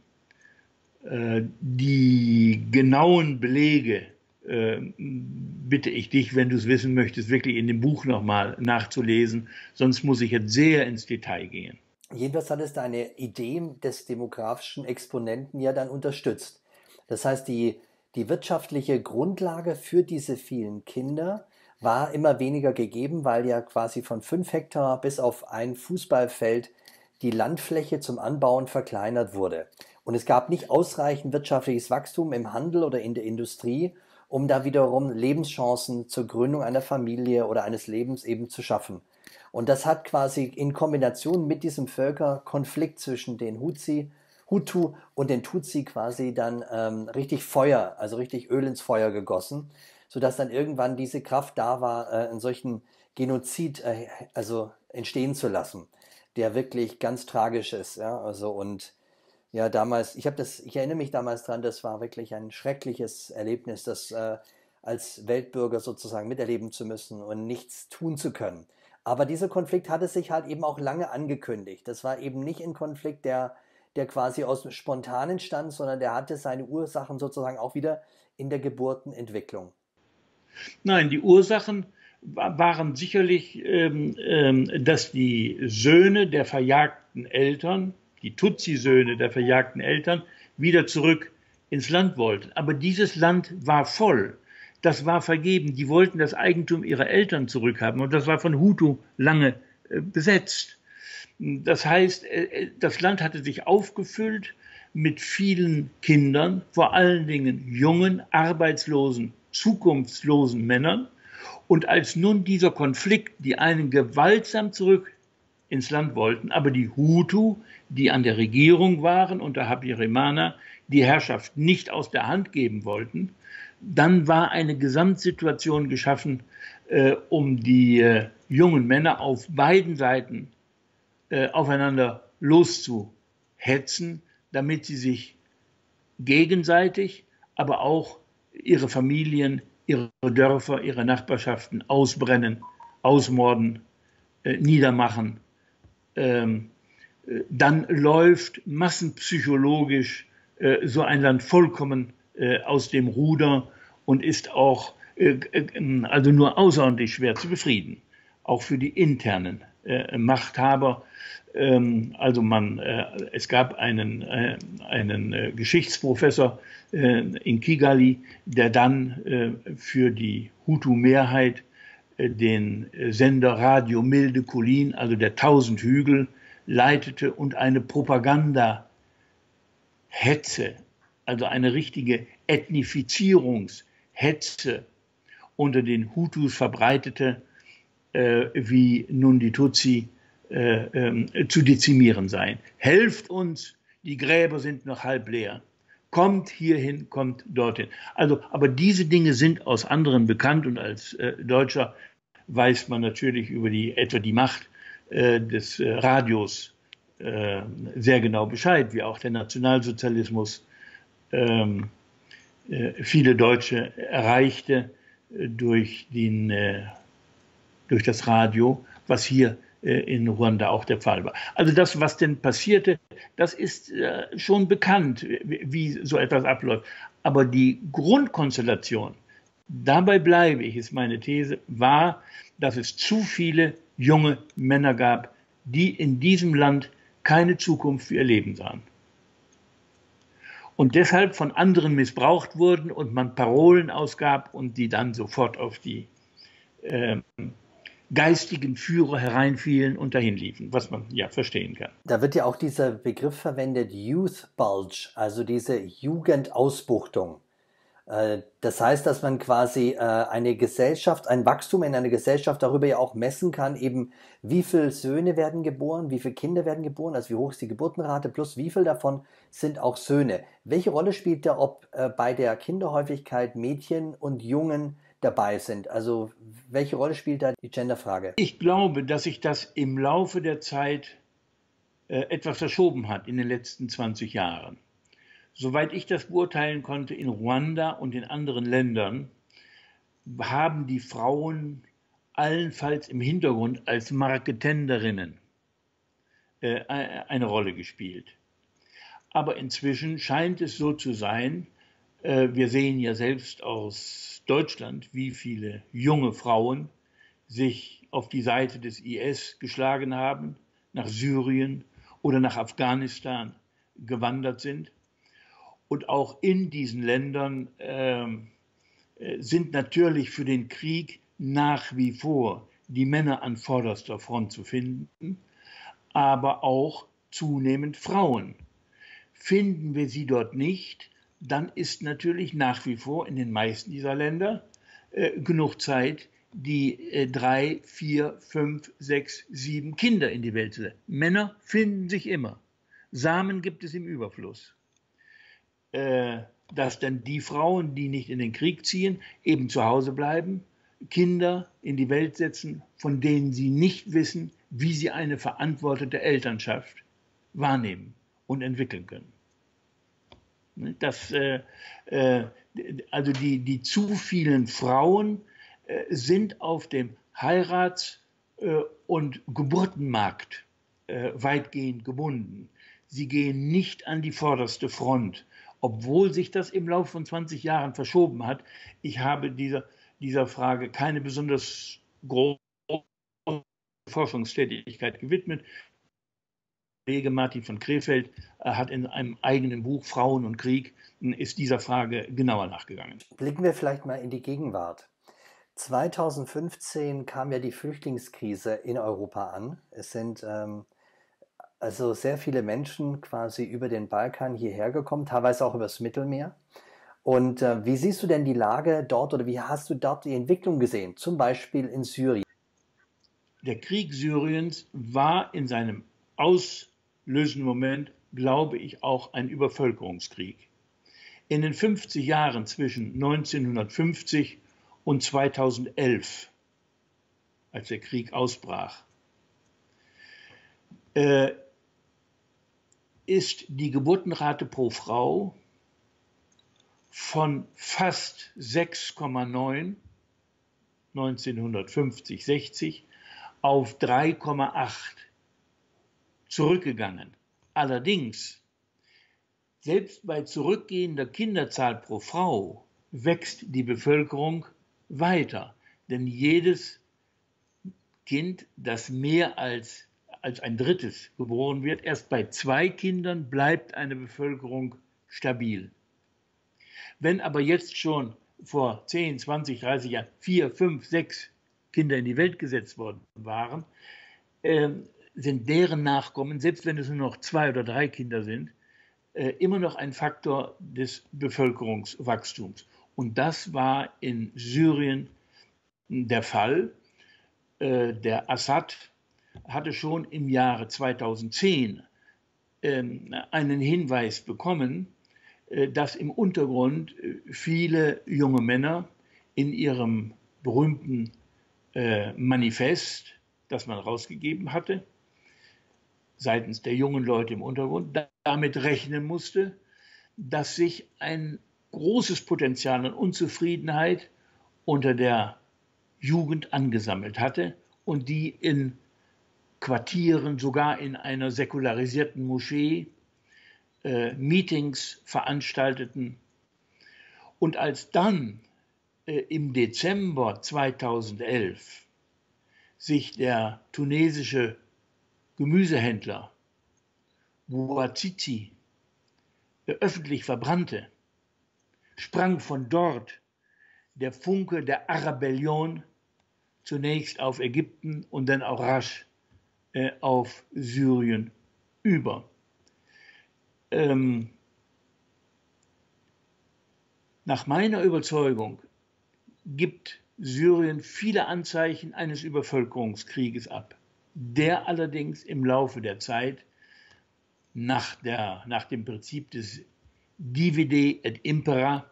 äh, die genauen Belege äh, bitte ich dich, wenn du es wissen möchtest, wirklich in dem Buch nochmal nachzulesen. Sonst muss ich jetzt sehr ins Detail gehen. Jedenfalls hat es deine Idee des demografischen Exponenten ja dann unterstützt. Das heißt, die, die wirtschaftliche Grundlage für diese vielen Kinder war immer weniger gegeben, weil ja quasi von fünf Hektar bis auf ein Fußballfeld die Landfläche zum Anbauen verkleinert wurde. Und es gab nicht ausreichend wirtschaftliches Wachstum im Handel oder in der Industrie, um da wiederum Lebenschancen zur Gründung einer Familie oder eines Lebens eben zu schaffen. Und das hat quasi in Kombination mit diesem Völkerkonflikt zwischen den Hutsi, Hutu und den Tutsi quasi dann ähm, richtig Feuer, also richtig Öl ins Feuer gegossen, sodass dann irgendwann diese Kraft da war, äh, einen solchen Genozid äh, also entstehen zu lassen der wirklich ganz tragisch ist. Ja? Also und ja, damals, ich habe das, ich erinnere mich damals dran, das war wirklich ein schreckliches Erlebnis, das äh, als Weltbürger sozusagen miterleben zu müssen und nichts tun zu können. Aber dieser Konflikt hatte sich halt eben auch lange angekündigt. Das war eben nicht ein Konflikt, der, der quasi aus spontan entstand, sondern der hatte seine Ursachen sozusagen auch wieder in der Geburtenentwicklung. Nein, die Ursachen waren sicherlich, ähm, ähm, dass die Söhne der verjagten Eltern, die Tutsi-Söhne der verjagten Eltern, wieder zurück ins Land wollten. Aber dieses Land war voll. Das war vergeben. Die wollten das Eigentum ihrer Eltern zurückhaben. Und das war von Hutu lange äh, besetzt. Das heißt, äh, äh, das Land hatte sich aufgefüllt mit vielen Kindern, vor allen Dingen jungen, arbeitslosen, zukunftslosen Männern. Und als nun dieser Konflikt, die einen gewaltsam zurück ins Land wollten, aber die Hutu, die an der Regierung waren unter Habyarimana, die Herrschaft nicht aus der Hand geben wollten, dann war eine Gesamtsituation geschaffen, äh, um die äh, jungen Männer auf beiden Seiten äh, aufeinander loszuhetzen, damit sie sich gegenseitig, aber auch ihre Familien, ihre Dörfer, ihre Nachbarschaften ausbrennen, ausmorden, äh, niedermachen. Ähm, äh, dann läuft massenpsychologisch äh, so ein Land vollkommen äh, aus dem Ruder und ist auch äh, also nur außerordentlich schwer zu befrieden, auch für die internen Machthaber. Ähm, also man, es gab einen, einen Geschichtsprofessor in Kigali, der dann für die Hutu-Mehrheit den Sender Radio Milde Kolin, also der Tausend Hügel, leitete und eine Propaganda Hetze, also eine richtige Ethnifizierungshetze unter den Hutus verbreitete, äh, wie nun die Tutsi äh, äh, zu dezimieren seien. Helft uns, die Gräber sind noch halb leer. Kommt hierhin, kommt dorthin. Also, aber diese Dinge sind aus anderen bekannt und als äh, Deutscher weiß man natürlich über die etwa die Macht äh, des äh, Radios sehr genau Bescheid, wie auch der Nationalsozialismus ähm, äh, viele Deutsche erreichte durch, den, durch das Radio, was hier äh, in Ruanda auch der Fall war. Also das, was denn passierte, das ist äh, schon bekannt, wie, so etwas abläuft. Aber die Grundkonstellation, dabei bleibe ich, ist meine These, war, dass es zu viele junge Männer gab, die in diesem Land keine Zukunft für ihr Leben sahen. Und deshalb von anderen missbraucht wurden und man Parolen ausgab und die dann sofort auf die äh, geistigen Führer hereinfielen und dahin liefen, was man ja verstehen kann. Da wird ja auch dieser Begriff verwendet, Youth Bulge, also diese Jugendausbuchtung. Äh, das heißt, dass man quasi äh, eine Gesellschaft, ein Wachstum in einer Gesellschaft darüber ja auch messen kann, eben wie viele Söhne werden geboren, wie viele Kinder werden geboren, also wie hoch ist die Geburtenrate, plus wie viel davon sind auch Söhne. Welche Rolle spielt da, ob äh, bei der Kinderhäufigkeit Mädchen und Jungen dabei sind? Also welche Rolle spielt da die Genderfrage? Ich glaube, dass sich das im Laufe der Zeit etwas verschoben hat in den letzten 20 Jahren. Soweit ich das beurteilen konnte, in Ruanda und in anderen Ländern haben die Frauen allenfalls im Hintergrund als Marketenderinnen äh, eine Rolle gespielt. Aber inzwischen scheint es so zu sein, äh, wir sehen ja selbst aus Deutschland, wie viele junge Frauen sich auf die Seite des IS geschlagen haben, nach Syrien oder nach Afghanistan gewandert sind und auch in diesen Ländern ähm, äh, sind natürlich für den Krieg nach wie vor die Männer an vorderster Front zu finden, aber auch zunehmend Frauen. Finden wir sie dort nicht, dann ist natürlich nach wie vor in den meisten dieser Länder äh, genug Zeit, die äh, drei, vier, fünf, sechs, sieben Kinder in die Welt zu setzen. Männer finden sich immer. Samen gibt es im Überfluss. Äh, dass dann die Frauen, die nicht in den Krieg ziehen, eben zu Hause bleiben, Kinder in die Welt setzen, von denen sie nicht wissen, wie sie eine verantwortete Elternschaft wahrnehmen und entwickeln können. Ne, das, äh, äh, also die, die zu vielen Frauen äh, sind auf dem Heirats- äh, und Geburtenmarkt äh, weitgehend gebunden. Sie gehen nicht an die vorderste Front obwohl sich das im Laufe von 20 Jahren verschoben hat. Ich habe dieser, dieser Frage keine besonders große Forschungstätigkeit gewidmet. Kollege Martin von Krefeld äh, hat in einem eigenen Buch Frauen und Krieg ist dieser Frage genauer nachgegangen. Blicken wir vielleicht mal in die Gegenwart. 2015 kam ja die Flüchtlingskrise in Europa an. Es sind ähm, also sehr viele Menschen quasi über den Balkan hierher gekommen, teilweise auch übers Mittelmeer. Und äh, wie siehst du denn die Lage dort oder wie hast du dort die Entwicklung gesehen, zum Beispiel in Syrien? Der Krieg Syriens war in seinem auslösenden Moment, glaube ich, auch ein Übervölkerungskrieg. In den 50 Jahren zwischen 1950 und 2011, als der Krieg ausbrach, äh, ist die Geburtenrate pro Frau von fast 6,9 1950, 60 auf 3,8 zurückgegangen. Allerdings, selbst bei zurückgehender Kinderzahl pro Frau wächst die Bevölkerung weiter. Denn jedes Kind, das mehr als, als ein drittes geboren wird, erst bei zwei Kindern bleibt eine Bevölkerung stabil. Wenn aber jetzt schon vor 10, 20, 30 Jahren vier, fünf, sechs Kinder in die Welt gesetzt worden waren, äh, sind deren Nachkommen, selbst wenn es nur noch zwei oder drei Kinder sind, äh, immer noch ein Faktor des Bevölkerungswachstums. Und das war in Syrien der Fall. Äh, der Assad hatte schon im Jahre 2010 ähm, einen Hinweis bekommen, äh, dass im Untergrund viele junge Männer in ihrem berühmten Manifest, das man rausgegeben hatte, seitens der jungen Leute im Untergrund, damit rechnen musste, dass sich ein großes Potenzial an Unzufriedenheit unter der Jugend angesammelt hatte und die in Quartieren, sogar in einer säkularisierten Moschee, äh, Meetings veranstalteten. Und als dann äh, im Dezember 2011 sich der tunesische Gemüsehändler Bouazizi äh, öffentlich verbrannte, sprang von dort der Funke der Arabellion zunächst auf Ägypten und dann auch rasch äh, auf Syrien über. Ähm, nach meiner Überzeugung gibt Syrien viele Anzeichen eines Übervölkerungskrieges ab, der allerdings im Laufe der Zeit nach, der, nach dem Prinzip des Divide et Impera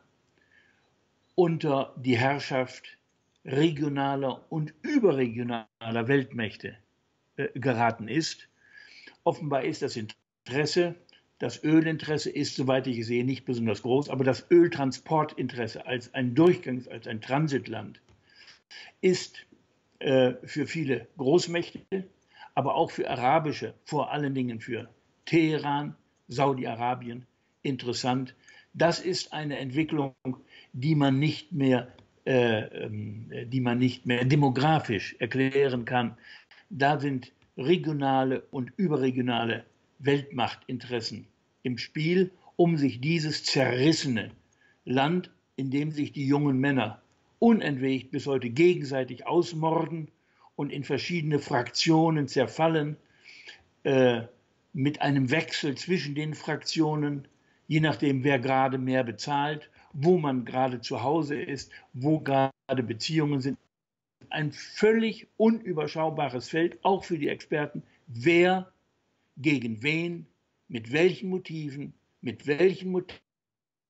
unter die Herrschaft regionaler und überregionaler Weltmächte äh, geraten ist. Offenbar ist das Interesse, das Ölinteresse ist, soweit ich sehe, nicht besonders groß, aber das Öltransportinteresse als ein Durchgangs-, als ein Transitland ist äh, für viele Großmächte, aber auch für arabische, vor allen Dingen für Teheran, Saudi-Arabien interessant. Das ist eine Entwicklung, die man nicht mehr, äh, ähm, die man nicht mehr demografisch erklären kann. Da sind regionale und überregionale Weltmachtinteressen im Spiel, um sich dieses zerrissene Land, in dem sich die jungen Männer unentwegt bis heute gegenseitig ausmorden und in verschiedene Fraktionen zerfallen, äh, mit einem Wechsel zwischen den Fraktionen, je nachdem, wer gerade mehr bezahlt wo man gerade zu Hause ist, wo gerade Beziehungen sind. Ein völlig unüberschaubares Feld, auch für die Experten, wer gegen wen, mit welchen Motiven, mit welchen, Mot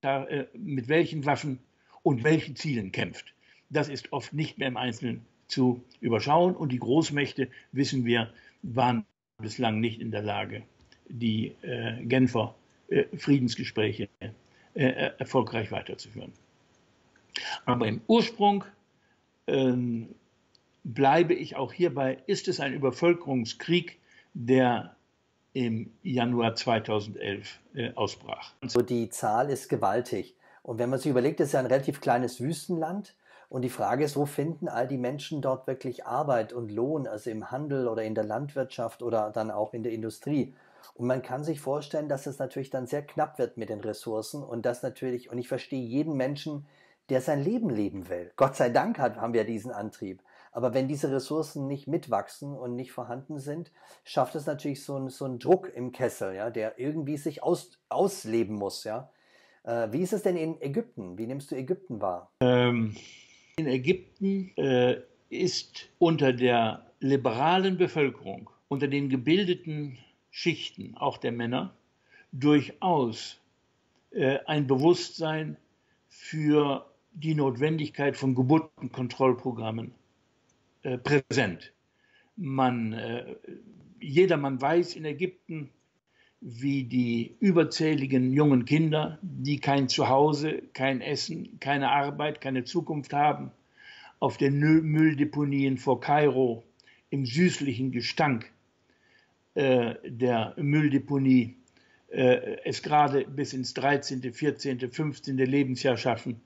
äh, mit welchen Waffen und welchen Zielen kämpft. Das ist oft nicht mehr im Einzelnen zu überschauen und die Großmächte, wissen wir, waren bislang nicht in der Lage, die äh, Genfer äh, Friedensgespräche äh, erfolgreich weiterzuführen. Aber im Ursprung ähm, bleibe ich auch hierbei, ist es ein Übervölkerungskrieg, der im Januar 2011 äh, ausbrach. Also die Zahl ist gewaltig. Und wenn man sich überlegt, es ist ja ein relativ kleines Wüstenland Und die Frage ist, wo finden all die Menschen dort wirklich Arbeit und Lohn, also im Handel oder in der Landwirtschaft oder dann auch in der Industrie? Und man kann sich vorstellen, dass es natürlich dann sehr knapp wird mit den Ressourcen und das natürlich, und ich verstehe jeden Menschen, der sein Leben leben will. Gott sei Dank hat, haben wir diesen Antrieb. Aber wenn diese Ressourcen nicht mitwachsen und nicht vorhanden sind, schafft es natürlich so, ein, so einen Druck im Kessel, ja, der irgendwie sich aus, ausleben muss. Ja. Äh, wie ist es denn in Ägypten? Wie nimmst du Ägypten wahr? Ähm, in Ägypten äh, ist unter der liberalen Bevölkerung, unter den gebildeten Schichten, auch der Männer, durchaus äh, ein Bewusstsein für die Notwendigkeit von Geburtenkontrollprogrammen äh, präsent. Man, äh, jedermann weiß in Ägypten, wie die überzähligen jungen Kinder, die kein Zuhause, kein Essen, keine Arbeit, keine Zukunft haben, auf den Mülldeponien vor Kairo im süßlichen Gestank äh, der Mülldeponie äh, es gerade bis ins 13., 14., 15. Lebensjahr schaffen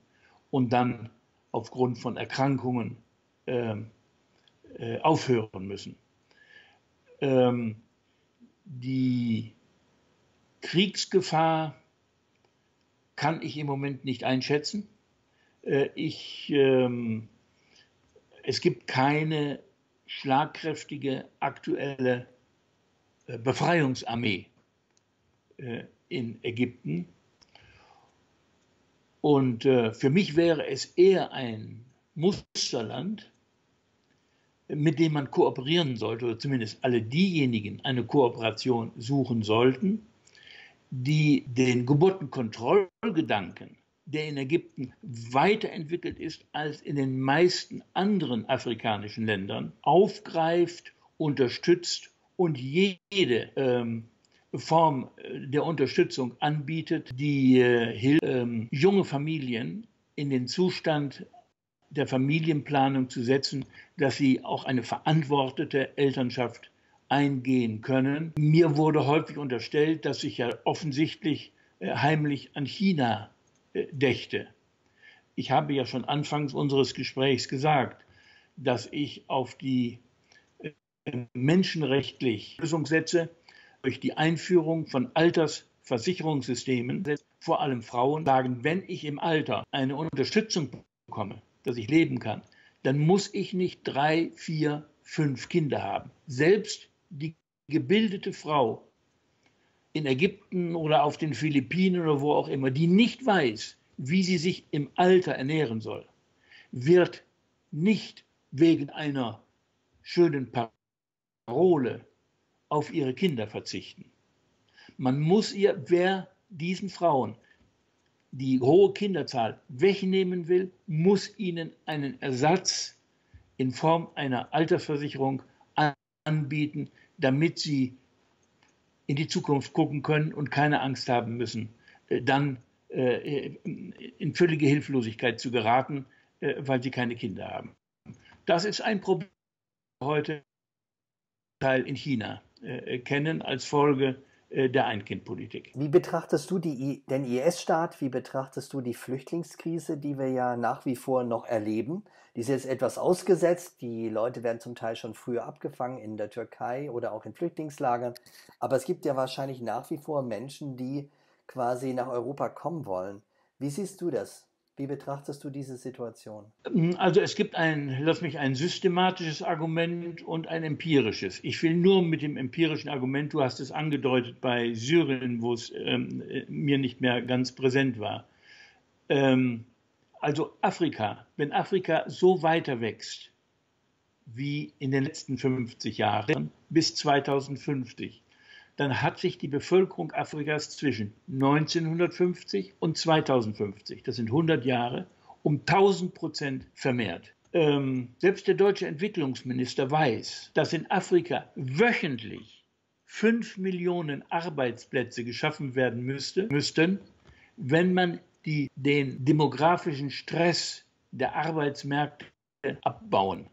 und dann aufgrund von Erkrankungen äh, äh, aufhören müssen. Ähm, die Kriegsgefahr kann ich im Moment nicht einschätzen. Äh, ich, ähm, es gibt keine schlagkräftige aktuelle äh, Befreiungsarmee äh, in Ägypten. Und für mich wäre es eher ein Musterland, mit dem man kooperieren sollte, oder zumindest alle diejenigen eine Kooperation suchen sollten, die den Geburtenkontrollgedanken, der in Ägypten weiterentwickelt ist als in den meisten anderen afrikanischen Ländern, aufgreift, unterstützt und jede ähm, Form äh, der Unterstützung anbietet, die äh, ähm, junge Familien in den Zustand der Familienplanung zu setzen, dass sie auch eine verantwortete Elternschaft eingehen können. Mir wurde häufig unterstellt, dass ich ja offensichtlich äh, heimlich an China äh, dächte. Ich habe ja schon anfangs unseres Gesprächs gesagt, dass ich auf die äh, menschenrechtlich Lösung setze, durch die Einführung von Altersversicherungssystemen, vor allem Frauen sagen, wenn ich im Alter eine Unterstützung bekomme, dass ich leben kann, dann muss ich nicht drei, vier, fünf Kinder haben. Selbst die gebildete Frau in Ägypten oder auf den Philippinen oder wo auch immer, die nicht weiß, wie sie sich im Alter ernähren soll, wird nicht wegen einer schönen Parole auf ihre Kinder verzichten. Man muss ihr, wer diesen Frauen die hohe Kinderzahl wegnehmen will, muss ihnen einen Ersatz in Form einer Altersversicherung anbieten, damit sie in die Zukunft gucken können und keine Angst haben müssen, äh, dann äh, in völlige Hilflosigkeit zu geraten, äh, weil sie keine Kinder haben. Das ist ein Problem heute in China kennen als Folge der Ein-Kind-Politik. Wie betrachtest du die, den IS-Staat? Wie betrachtest du die Flüchtlingskrise, die wir ja nach wie vor noch erleben? Die ist jetzt etwas ausgesetzt. Die Leute werden zum Teil schon früher abgefangen in der Türkei oder auch in Flüchtlingslagern. Aber es gibt ja wahrscheinlich nach wie vor Menschen, die quasi nach Europa kommen wollen. Wie siehst du das? Wie betrachtest du diese Situation? Also es gibt ein, lass mich ein systematisches Argument und ein empirisches. Ich will nur mit dem empirischen Argument, du hast es angedeutet bei Syrien, wo es ähm, mir nicht mehr ganz präsent war. Ähm, also Afrika, wenn Afrika so weiter wächst wie in den letzten 50 Jahren bis 2050, dann hat sich die Bevölkerung Afrikas zwischen 1950 und 2050, das sind 100 Jahre, um 1000 Prozent vermehrt. Ähm, selbst der deutsche Entwicklungsminister weiß, dass in Afrika wöchentlich 5 Millionen Arbeitsplätze geschaffen werden müsste, müssten, wenn man die, den demografischen Stress der Arbeitsmärkte abbauen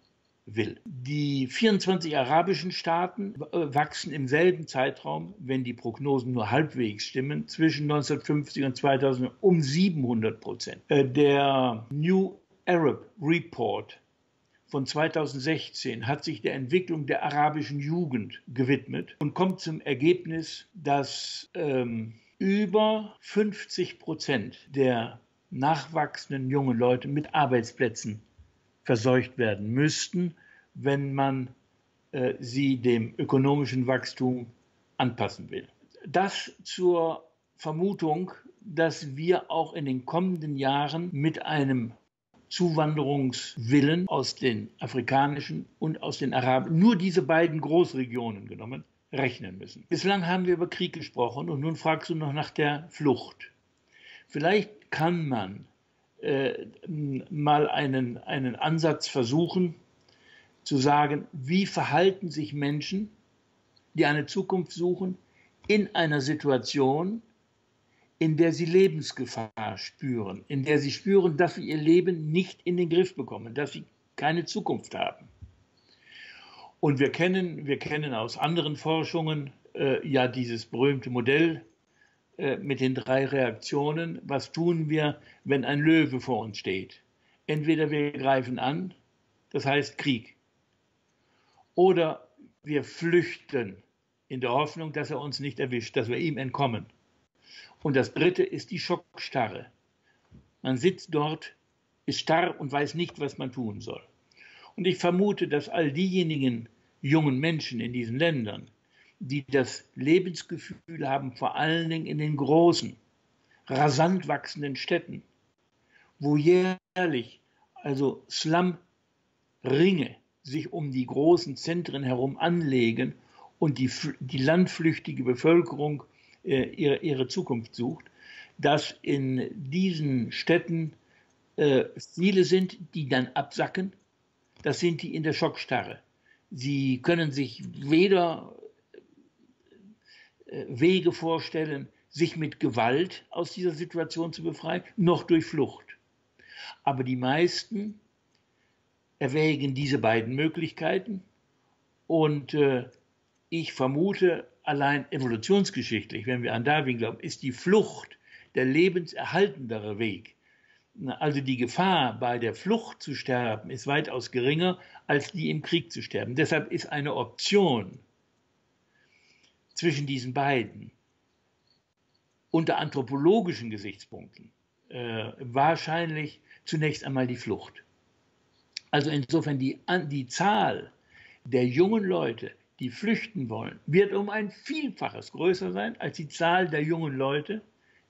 will. Die 24 arabischen Staaten äh, wachsen im selben Zeitraum, wenn die Prognosen nur halbwegs stimmen, zwischen 1950 und 2000 um 700 Prozent. Äh, der New Arab Report von 2016 hat sich der Entwicklung der arabischen Jugend gewidmet und kommt zum Ergebnis, dass ähm, über 50 Prozent der nachwachsenden jungen Leute mit Arbeitsplätzen verseucht werden müssten, wenn man äh, sie dem ökonomischen Wachstum anpassen will. Das zur Vermutung, dass wir auch in den kommenden Jahren mit einem Zuwanderungswillen aus den afrikanischen und aus den arabischen, nur diese beiden Großregionen genommen, rechnen müssen. Bislang haben wir über Krieg gesprochen und nun fragst du noch nach der Flucht. Vielleicht kann man äh, mal einen, einen Ansatz versuchen, zu sagen, wie verhalten sich Menschen, die eine Zukunft suchen, in einer Situation, in der sie Lebensgefahr spüren, in der sie spüren, dass sie ihr Leben nicht in den Griff bekommen, dass sie keine Zukunft haben. Und wir kennen, wir kennen aus anderen Forschungen äh, ja dieses berühmte Modell äh, mit den drei Reaktionen. Was tun wir, wenn ein Löwe vor uns steht? Entweder wir greifen an, das heißt Krieg, oder wir flüchten in der Hoffnung, dass er uns nicht erwischt, dass wir ihm entkommen. Und das dritte ist die Schockstarre. Man sitzt dort, ist starr und weiß nicht, was man tun soll. Und ich vermute, dass all diejenigen jungen Menschen in diesen Ländern, die das Lebensgefühl haben, vor allen Dingen in den großen, rasant wachsenden Städten, wo jährlich also Slum-Ringe sich um die großen Zentren herum anlegen und die, die landflüchtige Bevölkerung äh, ihre, ihre Zukunft sucht, dass in diesen Städten äh, viele sind, die dann absacken. Das sind die in der Schockstarre. Sie können sich weder Wege vorstellen, sich mit Gewalt aus dieser Situation zu befreien, noch durch Flucht. Aber die meisten erwägen diese beiden Möglichkeiten und äh, ich vermute, allein evolutionsgeschichtlich, wenn wir an Darwin glauben, ist die Flucht der lebenserhaltendere Weg. Also die Gefahr, bei der Flucht zu sterben, ist weitaus geringer, als die im Krieg zu sterben. Deshalb ist eine Option zwischen diesen beiden unter anthropologischen Gesichtspunkten äh, wahrscheinlich zunächst einmal die Flucht. Also insofern die, die Zahl der jungen Leute, die flüchten wollen, wird um ein Vielfaches größer sein als die Zahl der jungen Leute,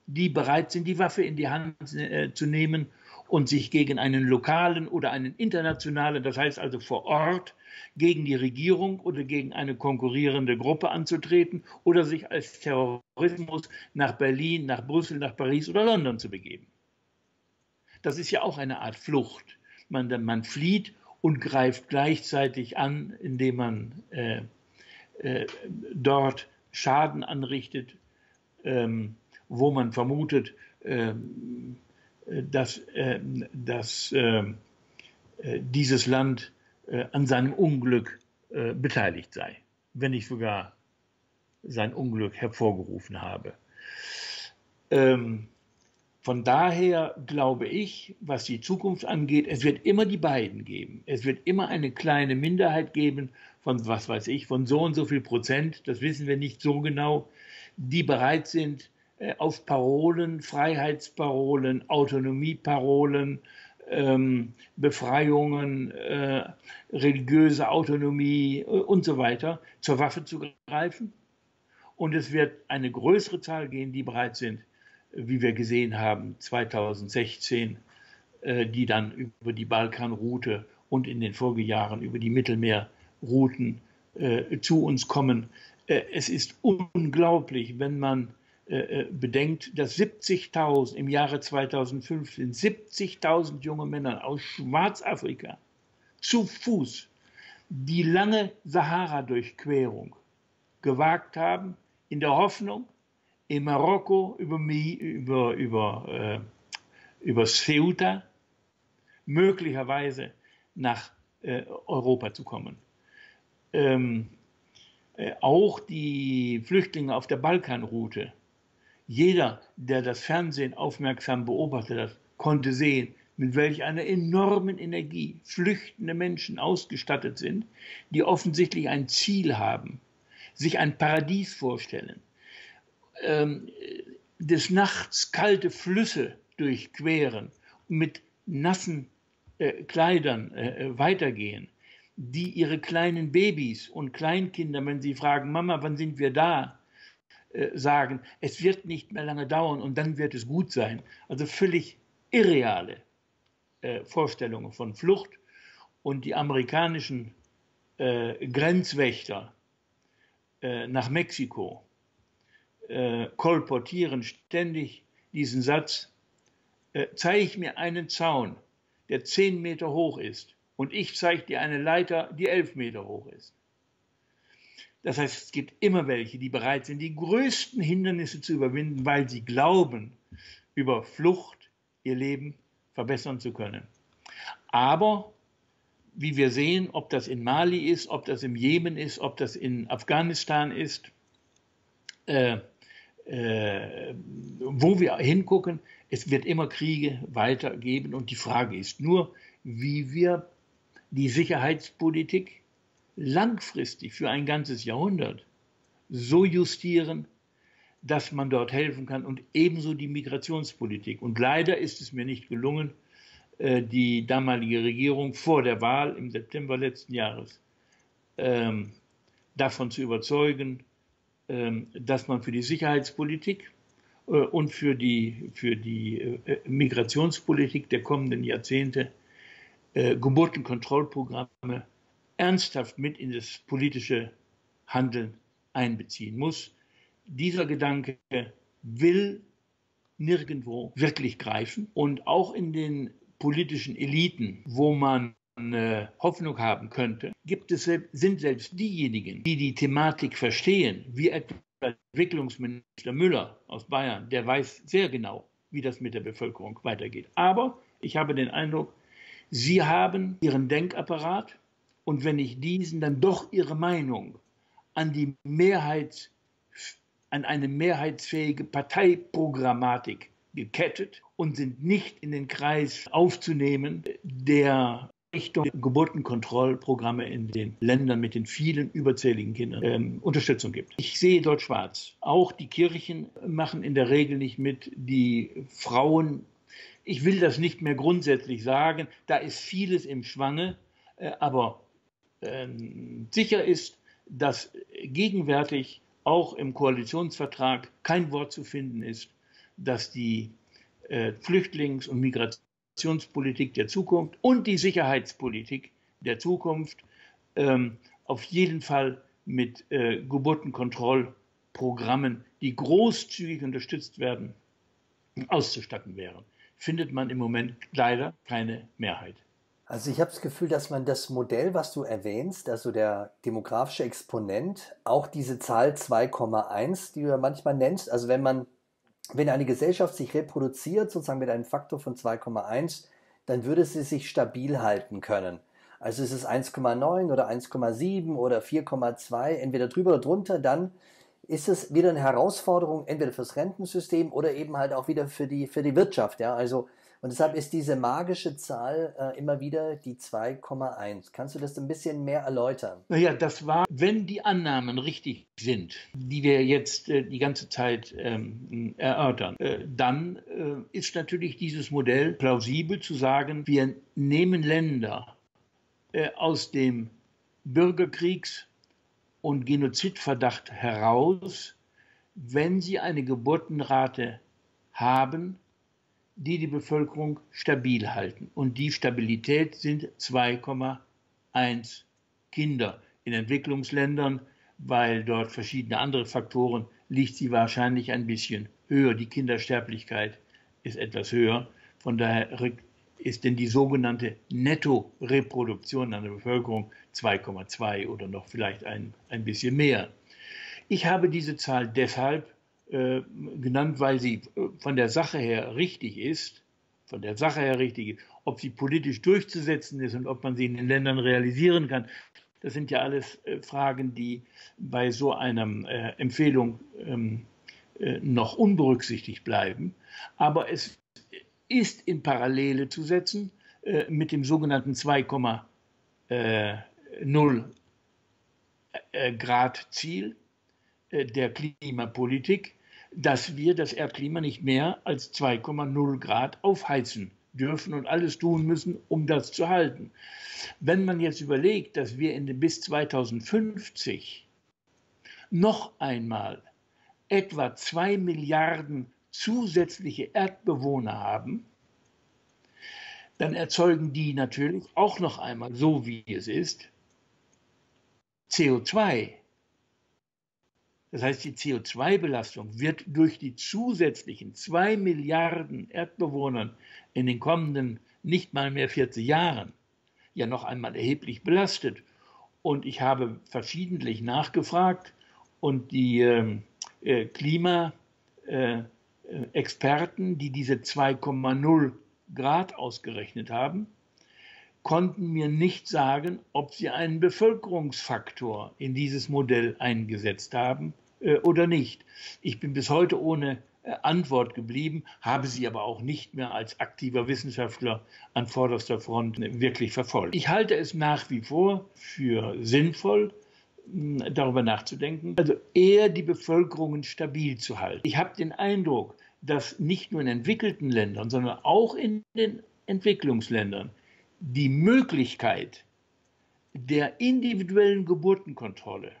die bereit sind, die Waffe in die Hand äh, zu nehmen und sich gegen einen lokalen oder einen internationalen, das heißt also vor Ort, gegen die Regierung oder gegen eine konkurrierende Gruppe anzutreten oder sich als Terrorismus nach Berlin, nach Brüssel, nach Paris oder London zu begeben. Das ist ja auch eine Art Flucht. Man, man flieht und greift gleichzeitig an, indem man äh, äh, dort Schaden anrichtet, ähm, wo man vermutet, ähm, dass, äh, dass ähm, äh, dieses Land äh, an seinem Unglück äh, beteiligt sei, wenn nicht sogar sein Unglück hervorgerufen habe. Ähm, von daher glaube ich, was die Zukunft angeht, es wird immer die beiden geben. Es wird immer eine kleine Minderheit geben von, was weiß ich, von so und so viel Prozent, das wissen wir nicht so genau, die bereit sind, auf Parolen, Freiheitsparolen, Autonomieparolen, ähm, Befreiungen, äh, religiöse Autonomie äh, und so weiter zur Waffe zu greifen. Und es wird eine größere Zahl gehen, die bereit sind, wie wir gesehen haben, 2016, äh, die dann über die Balkanroute und in den Folgejahren über die Mittelmeerrouten äh, zu uns kommen. Äh, es ist unglaublich, wenn man bedenkt, dass 70.000 im Jahre 2015 70.000 junge Männer aus Schwarzafrika zu Fuß die lange Sahara-Durchquerung gewagt haben, in der Hoffnung, in Marokko über, über, über, äh, über Ceuta möglicherweise nach äh, Europa zu kommen. Ähm, äh, auch die Flüchtlinge auf der Balkanroute. Jeder, der das Fernsehen aufmerksam beobachtet hat, konnte sehen, mit welch einer enormen Energie flüchtende Menschen ausgestattet sind, die offensichtlich ein Ziel haben, sich ein Paradies vorstellen, ähm, des Nachts kalte Flüsse durchqueren, mit nassen äh, Kleidern äh, äh, weitergehen, die ihre kleinen Babys und Kleinkinder, wenn sie fragen, Mama, wann sind wir da, sagen, es wird nicht mehr lange dauern und dann wird es gut sein. Also völlig irreale äh, Vorstellungen von Flucht und die amerikanischen äh, Grenzwächter äh, nach Mexiko äh, kolportieren ständig diesen Satz, äh, zeige mir einen Zaun, der zehn Meter hoch ist und ich zeige dir eine Leiter, die elf Meter hoch ist. Das heißt, es gibt immer welche, die bereit sind, die größten Hindernisse zu überwinden, weil sie glauben, über Flucht ihr Leben verbessern zu können. Aber wie wir sehen, ob das in Mali ist, ob das im Jemen ist, ob das in Afghanistan ist, äh, äh, wo wir hingucken, es wird immer Kriege weitergeben und die Frage ist nur, wie wir die Sicherheitspolitik langfristig für ein ganzes Jahrhundert so justieren, dass man dort helfen kann und ebenso die Migrationspolitik. Und leider ist es mir nicht gelungen, äh, die damalige Regierung vor der Wahl im September letzten Jahres ähm, davon zu überzeugen, ähm, dass man für die Sicherheitspolitik äh, und für die, für die äh, Migrationspolitik der kommenden Jahrzehnte Geburtenkontrollprogramme ernsthaft mit in das politische Handeln einbeziehen muss. Dieser Gedanke will nirgendwo wirklich greifen und auch in den politischen Eliten, wo man äh, Hoffnung haben könnte, gibt es, sind selbst diejenigen, die die Thematik verstehen, wie etwa Entwicklungsminister Müller aus Bayern, der weiß sehr genau, wie das mit der Bevölkerung weitergeht. Aber ich habe den Eindruck, sie haben ihren Denkapparat und wenn nicht diesen, dann doch ihre Meinung an die Mehrheit, an eine mehrheitsfähige Parteiprogrammatik gekettet und sind nicht in den Kreis aufzunehmen, der Richtung Geburtenkontrollprogramme in den Ländern mit den vielen überzähligen Kindern ähm, Unterstützung gibt. Ich sehe dort schwarz. Auch die Kirchen machen in der Regel nicht mit. Die Frauen, ich will das nicht mehr grundsätzlich sagen, da ist vieles im Schwange, äh, aber ähm, sicher ist, dass gegenwärtig auch im Koalitionsvertrag kein Wort zu finden ist, dass die äh, Flüchtlings- und Migrationspolitik der Zukunft und die Sicherheitspolitik der Zukunft ähm, auf jeden Fall mit äh, Geburtenkontrollprogrammen, die großzügig unterstützt werden, auszustatten wären. Findet man im Moment leider keine Mehrheit. Also ich habe das Gefühl, dass man das Modell, was du erwähnst, also der demografische Exponent, auch diese Zahl 2,1, die du ja manchmal nennst, also wenn man, wenn eine Gesellschaft sich reproduziert, sozusagen mit einem Faktor von 2,1, dann würde sie sich stabil halten können. Also ist es 1,9 oder 1,7 oder 4,2, entweder drüber oder drunter, dann ist es wieder eine Herausforderung, entweder fürs Rentensystem oder eben halt auch wieder für die, für die Wirtschaft. Ja? Also und deshalb ist diese magische Zahl äh, immer wieder die 2,1. Kannst du das ein bisschen mehr erläutern? Naja, das war, wenn die Annahmen richtig sind, die wir jetzt äh, die ganze Zeit ähm, erörtern, äh, dann äh, ist natürlich dieses Modell plausibel zu sagen, wir nehmen Länder äh, aus dem Bürgerkriegs- und Genozidverdacht heraus, wenn sie eine Geburtenrate haben, die die Bevölkerung stabil halten. Und die Stabilität sind 2,1 Kinder. In Entwicklungsländern, weil dort verschiedene andere Faktoren, liegt sie wahrscheinlich ein bisschen höher. Die Kindersterblichkeit ist etwas höher. Von daher ist denn die sogenannte Netto-Reproduktion an der Bevölkerung 2,2 oder noch vielleicht ein, ein bisschen mehr. Ich habe diese Zahl deshalb äh, genannt, weil sie äh, von der Sache her richtig ist, von der Sache her richtig ist. Ob sie politisch durchzusetzen ist und ob man sie in den Ländern realisieren kann, das sind ja alles äh, Fragen, die bei so einer Empfehlung ähm, äh, noch unberücksichtigt bleiben. Aber es ist in Parallele zu setzen mit dem sogenannten 2,0 äh, äh, Grad Ziel der Klimapolitik, dass wir das Erdklima nicht mehr als 2,0 Grad aufheizen dürfen und alles tun müssen, um das zu halten. Wenn man jetzt überlegt, dass wir in bis 2050 noch einmal etwa zwei Milliarden zusätzliche Erdbewohner haben, dann erzeugen die natürlich auch noch einmal, so wie es ist, CO2. Das heißt, die CO2-Belastung wird durch die zusätzlichen zwei Milliarden Erdbewohnern in den kommenden nicht mal mehr 40 Jahren ja noch einmal erheblich belastet. Und ich habe verschiedentlich nachgefragt und die ähm, äh, Klimaexperten, äh, die diese 2,0 Grad ausgerechnet haben, konnten mir nicht sagen, ob sie einen Bevölkerungsfaktor in dieses Modell eingesetzt haben äh, oder nicht. Ich bin bis heute ohne äh, Antwort geblieben, habe sie aber auch nicht mehr als aktiver Wissenschaftler an vorderster Front wirklich verfolgt. Ich halte es nach wie vor für sinnvoll, darüber nachzudenken, also eher die Bevölkerungen stabil zu halten. Ich habe den Eindruck, dass nicht nur in entwickelten Ländern, sondern auch in den Entwicklungsländern die Möglichkeit der individuellen Geburtenkontrolle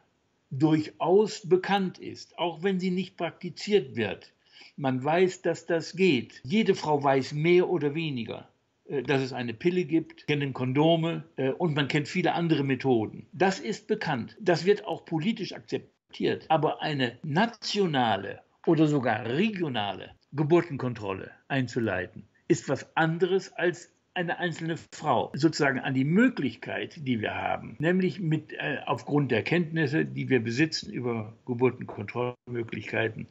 durchaus bekannt ist, auch wenn sie nicht praktiziert wird. Man weiß, dass das geht. Jede Frau weiß mehr oder weniger, äh, dass es eine Pille gibt, kennen Kondome äh, und man kennt viele andere Methoden. Das ist bekannt. Das wird auch politisch akzeptiert. Aber eine nationale oder sogar regionale Geburtenkontrolle einzuleiten, ist was anderes als eine einzelne Frau sozusagen an die Möglichkeit, die wir haben, nämlich mit äh, aufgrund der Kenntnisse, die wir besitzen über Geburtenkontrollmöglichkeiten,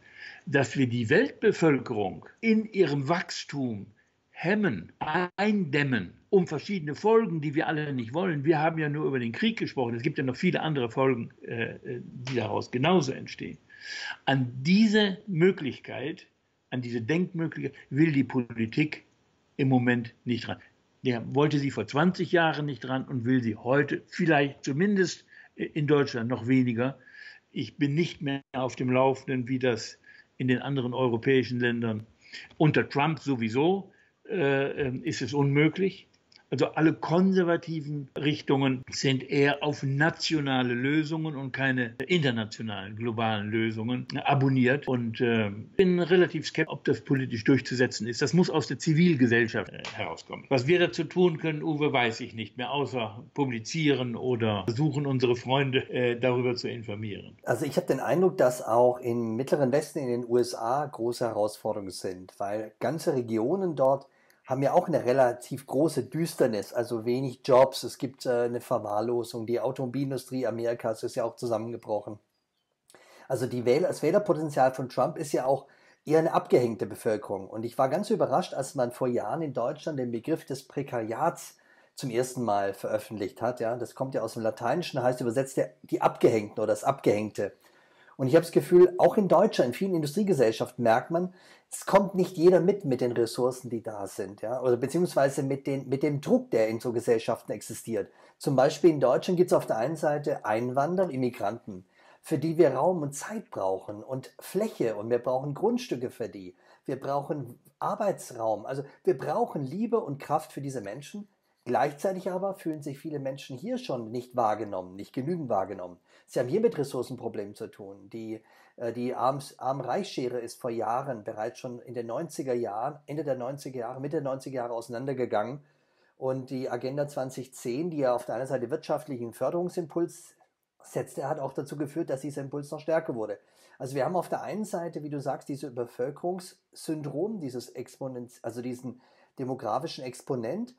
dass wir die Weltbevölkerung in ihrem Wachstum hemmen, eindämmen, um verschiedene Folgen, die wir alle nicht wollen. Wir haben ja nur über den Krieg gesprochen. Es gibt ja noch viele andere Folgen, äh, äh die daraus genauso entstehen. An diese Möglichkeit, an diese Denkmöglichkeit will die Politik im Moment nicht ran. Der wollte sie vor 20 Jahren nicht dran und will sie heute vielleicht zumindest in Deutschland noch weniger. Ich bin nicht mehr auf dem Laufenden, wie das in den anderen europäischen Ländern unter Trump sowieso äh, ähm, ist es unmöglich. Also alle konservativen Richtungen sind eher auf nationale Lösungen und keine internationalen, globalen Lösungen abonniert und äh, bin relativ skeptisch, ob das politisch durchzusetzen ist. Das muss aus der Zivilgesellschaft äh, herauskommen. Was wir dazu tun können, Uwe, weiß ich nicht mehr, außer publizieren oder versuchen, unsere Freunde äh, darüber zu informieren. Also ich habe den Eindruck, dass auch im Mittleren Westen in den USA große Herausforderungen sind, weil ganze Regionen dort haben ja auch eine relativ große Düsternis, also wenig Jobs, es gibt äh, eine Verwahrlosung, die Automobilindustrie Amerikas ist ja auch zusammengebrochen. Also die Wähler, das Wählerpotenzial von Trump ist ja auch eher eine abgehängte Bevölkerung. Und ich war ganz überrascht, als man vor Jahren in Deutschland den Begriff des Prekariats zum ersten Mal veröffentlicht hat. Ja, das kommt ja aus dem Lateinischen, heißt übersetzt ja die Abgehängten oder das Abgehängte. Und ich habe das Gefühl, auch in Deutschland, in vielen Industriegesellschaften merkt man, es kommt nicht jeder mit mit den Ressourcen, die da sind, ja, oder beziehungsweise mit, den, mit dem Druck, der in so Gesellschaften existiert. Zum Beispiel in Deutschland gibt es auf der einen Seite Einwanderer, Immigranten, für die wir Raum und Zeit brauchen und Fläche und wir brauchen Grundstücke für die. Wir brauchen Arbeitsraum. Also wir brauchen Liebe und Kraft für diese Menschen. Gleichzeitig aber fühlen sich viele Menschen hier schon nicht wahrgenommen, nicht genügend wahrgenommen. Sie haben hier mit Ressourcenproblemen zu tun. Die, äh, die Arm-Reich-Schere ist vor Jahren, bereits schon in den 90er Jahren, Ende der 90er Jahre, Mitte der 90er Jahre auseinandergegangen. Und die Agenda 2010, die ja auf der einen Seite wirtschaftlichen Förderungsimpuls setzte, hat auch dazu geführt, dass dieser Impuls noch stärker wurde. Also wir haben auf der einen Seite, wie du sagst, dieses Übervölkerungssyndrom, dieses Exponent, also diesen demografischen Exponent,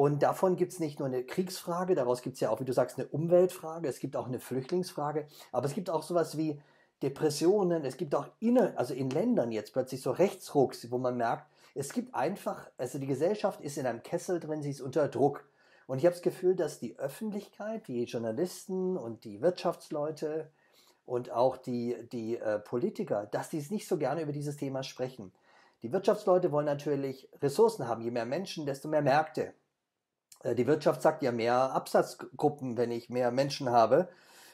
und davon gibt es nicht nur eine Kriegsfrage, daraus gibt es ja auch, wie du sagst, eine Umweltfrage, es gibt auch eine Flüchtlingsfrage, aber es gibt auch sowas wie Depressionen, es gibt auch inner, also in Ländern jetzt plötzlich so Rechtsrucks, wo man merkt, es gibt einfach, also die Gesellschaft ist in einem Kessel drin, sie ist unter Druck. Und ich habe das Gefühl, dass die Öffentlichkeit, die Journalisten und die Wirtschaftsleute und auch die, die äh, Politiker, dass die nicht so gerne über dieses Thema sprechen. Die Wirtschaftsleute wollen natürlich Ressourcen haben. Je mehr Menschen, desto mehr Märkte. Äh, die Wirtschaft sagt ja mehr Absatzgruppen, wenn ich mehr Menschen habe.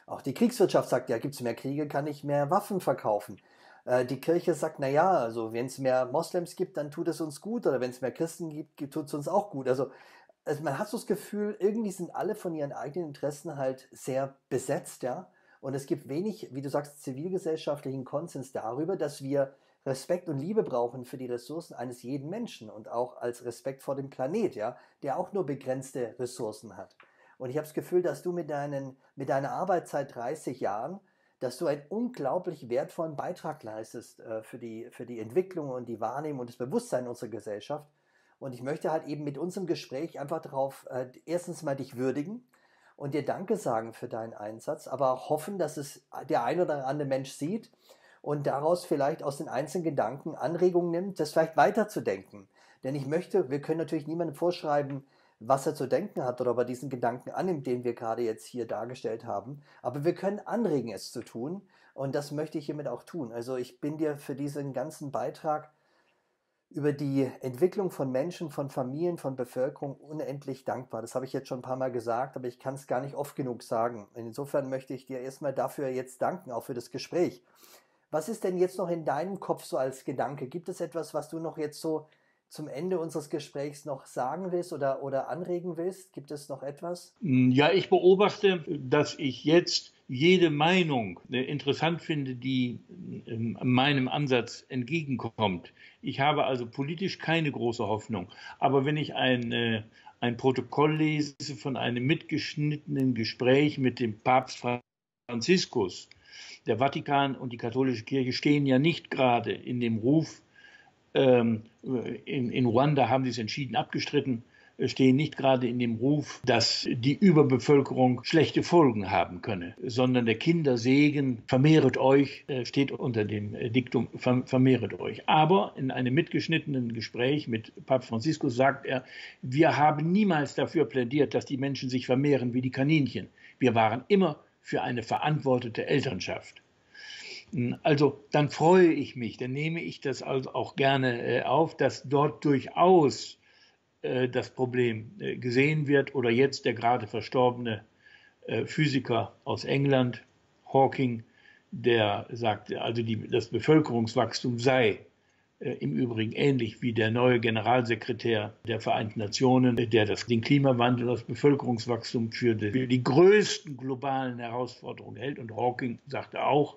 Auch die Kriegswirtschaft sagt ja, gibt es mehr Kriege, kann ich mehr Waffen verkaufen. Äh, die Kirche sagt, na ja, also wenn es mehr Moslems gibt, dann tut es uns gut, oder wenn es mehr Christen gibt, tut es uns auch gut. Also, also man hat so das Gefühl, irgendwie sind alle von ihren eigenen Interessen halt sehr besetzt, ja. Und es gibt wenig, wie du sagst, zivilgesellschaftlichen Konsens darüber, dass wir Respekt und Liebe brauchen für die Ressourcen eines jeden Menschen und auch als Respekt vor dem Planet, ja, der auch nur begrenzte Ressourcen hat. Und ich habe das Gefühl, dass du mit, deinen, mit deiner Arbeit seit 30 Jahren dass du einen unglaublich wertvollen Beitrag leistest äh, für, die, für die Entwicklung und die Wahrnehmung und das Bewusstsein unserer Gesellschaft. Und ich möchte halt eben mit unserem Gespräch einfach darauf äh, erstens mal dich würdigen und dir Danke sagen für deinen Einsatz, aber auch hoffen, dass es der ein oder andere Mensch sieht und daraus vielleicht aus den einzelnen Gedanken Anregungen nimmt, das vielleicht weiterzudenken. Denn ich möchte, wir können natürlich niemandem vorschreiben, was er zu denken hat oder ob er diesen Gedanken annimmt, den wir gerade jetzt hier dargestellt haben. Aber wir können anregen, es zu tun. Und das möchte ich hiermit auch tun. Also ich bin dir für diesen ganzen Beitrag über die Entwicklung von Menschen, von Familien, von Bevölkerung unendlich dankbar. Das habe ich jetzt schon ein paar Mal gesagt, aber ich kann es gar nicht oft genug sagen. Insofern möchte ich dir erstmal dafür jetzt danken, auch für das Gespräch. Was ist denn jetzt noch in deinem Kopf so als Gedanke? Gibt es etwas, was du noch jetzt so zum Ende unseres Gesprächs noch sagen willst oder, oder anregen willst? Gibt es noch etwas? Ja, ich beobachte, dass ich jetzt jede Meinung äh, interessant finde, die ähm, meinem Ansatz entgegenkommt. Ich habe also politisch keine große Hoffnung. Aber wenn ich ein, äh, ein Protokoll lese von einem mitgeschnittenen Gespräch mit dem Papst Franziskus, der Vatikan und die katholische Kirche stehen ja nicht gerade in dem Ruf ähm, in, in Ruanda haben sie es entschieden abgestritten, stehen nicht gerade in dem Ruf, dass die Überbevölkerung schlechte Folgen haben könne, sondern der Kindersegen vermehret euch, äh, steht unter dem Diktum vermehret euch. Aber in einem mitgeschnittenen Gespräch mit Papst Franziskus sagt er, wir haben niemals dafür plädiert, dass die Menschen sich vermehren wie die Kaninchen. Wir waren immer für eine verantwortete Elternschaft. Also dann freue ich mich, dann nehme ich das also auch gerne äh, auf, dass dort durchaus äh, das Problem äh, gesehen wird oder jetzt der gerade verstorbene Physiker aus England, Hawking, der sagte, also die, das Bevölkerungswachstum sei im Übrigen ähnlich wie der neue Generalsekretär der Vereinten Nationen, der das, den Klimawandel, das Bevölkerungswachstum für die, für die größten globalen Herausforderungen hält. Und Hawking sagte auch,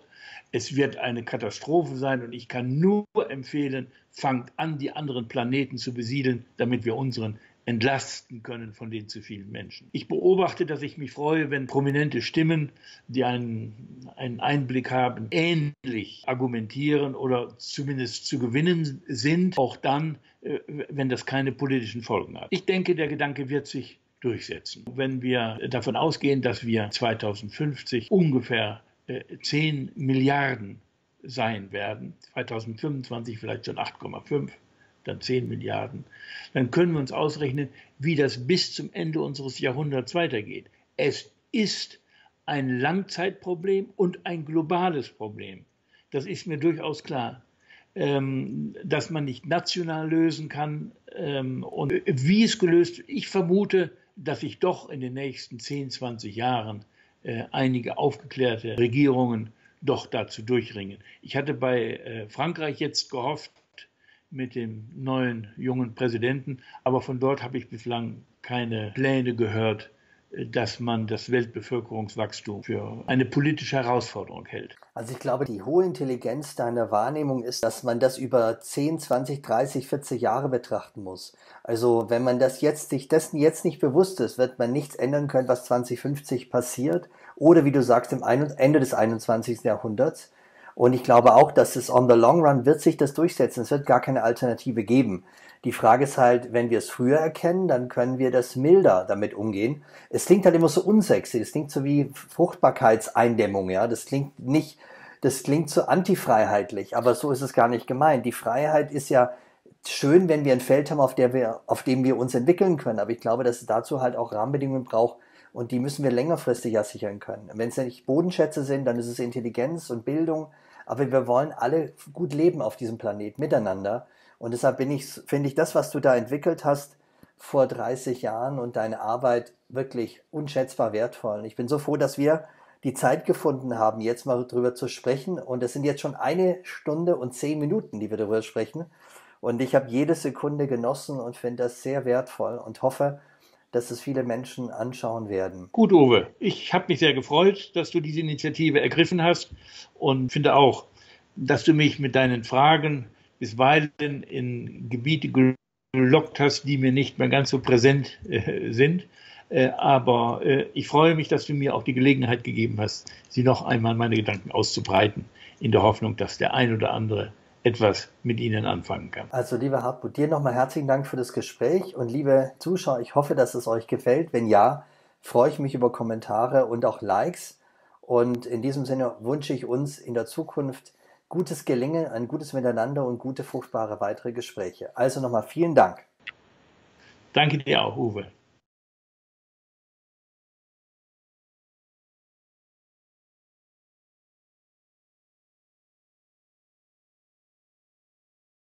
es wird eine Katastrophe sein und ich kann nur empfehlen, fangt an, die anderen Planeten zu besiedeln, damit wir unseren entlasten können von den zu vielen Menschen. Ich beobachte, dass ich mich freue, wenn prominente Stimmen, die einen, einen Einblick haben, ähnlich argumentieren oder zumindest zu gewinnen sind, auch dann, äh, wenn das keine politischen Folgen hat. Ich denke, der Gedanke wird sich durchsetzen. Wenn wir davon ausgehen, dass wir 2050 ungefähr 10 äh, Milliarden sein werden, 2025 vielleicht schon 8,5 dann 10 Milliarden, dann können wir uns ausrechnen, wie das bis zum Ende unseres Jahrhunderts weitergeht. Es ist ein Langzeitproblem und ein globales Problem. Das ist mir durchaus klar. Ähm, dass man nicht national lösen kann ähm, und wie es gelöst wird. Ich vermute, dass sich doch in den nächsten 10, 20 Jahren äh, einige aufgeklärte Regierungen doch dazu durchringen. Ich hatte bei äh, Frankreich jetzt gehofft, mit dem neuen jungen Präsidenten. Aber von dort habe ich bislang keine Pläne gehört, dass man das Weltbevölkerungswachstum für eine politische Herausforderung hält. Also ich glaube, die hohe Intelligenz deiner Wahrnehmung ist, dass man das über 10, 20, 30, 40 Jahre betrachten muss. Also wenn man das jetzt, sich dessen jetzt nicht bewusst ist, wird man nichts ändern können, was 2050 passiert. Oder wie du sagst, im Ende des 21. Jahrhunderts. Und ich glaube auch, dass es on the long run wird sich das durchsetzen. Es wird gar keine Alternative geben. Die Frage ist halt, wenn wir es früher erkennen, dann können wir das milder damit umgehen. Es klingt halt immer so unsexy. Es klingt so wie Fruchtbarkeitseindämmung, ja. Das klingt nicht, das klingt so antifreiheitlich, aber so ist es gar nicht gemeint. Die Freiheit ist ja schön, wenn wir ein Feld haben, auf, der wir, auf dem wir uns entwickeln können. Aber ich glaube, dass es dazu halt auch Rahmenbedingungen braucht, und die müssen wir längerfristig ja sichern können. Wenn es nicht Bodenschätze sind, dann ist es Intelligenz und Bildung, aber wir wollen alle gut leben auf diesem Planet miteinander. Und deshalb bin ich, finde ich das, was du da entwickelt hast vor 30 Jahren und deine Arbeit wirklich unschätzbar wertvoll. Ich bin so froh, dass wir die Zeit gefunden haben, jetzt mal darüber zu sprechen. Und es sind jetzt schon eine Stunde und zehn Minuten, die wir darüber sprechen. Und ich habe jede Sekunde genossen und finde das sehr wertvoll und hoffe, dass es viele Menschen anschauen werden. Gut, Uwe, ich habe mich sehr gefreut, dass du diese Initiative ergriffen hast und finde auch, dass du mich mit deinen Fragen bisweilen in Gebiete gelockt hast, die mir nicht mehr ganz so präsent äh, sind. Äh, aber äh, ich freue mich, dass du mir auch die Gelegenheit gegeben hast, sie noch einmal meine Gedanken auszubreiten, in der Hoffnung, dass der ein oder andere etwas mit Ihnen anfangen kann. Also, lieber Hartmut, dir nochmal herzlichen Dank für das Gespräch und liebe Zuschauer, ich hoffe, dass es euch gefällt. Wenn ja, freue ich mich über Kommentare und auch Likes. Und in diesem Sinne wünsche ich uns in der Zukunft gutes Gelingen, ein gutes Miteinander und gute, fruchtbare weitere Gespräche. Also nochmal vielen Dank. Danke dir auch, Uwe.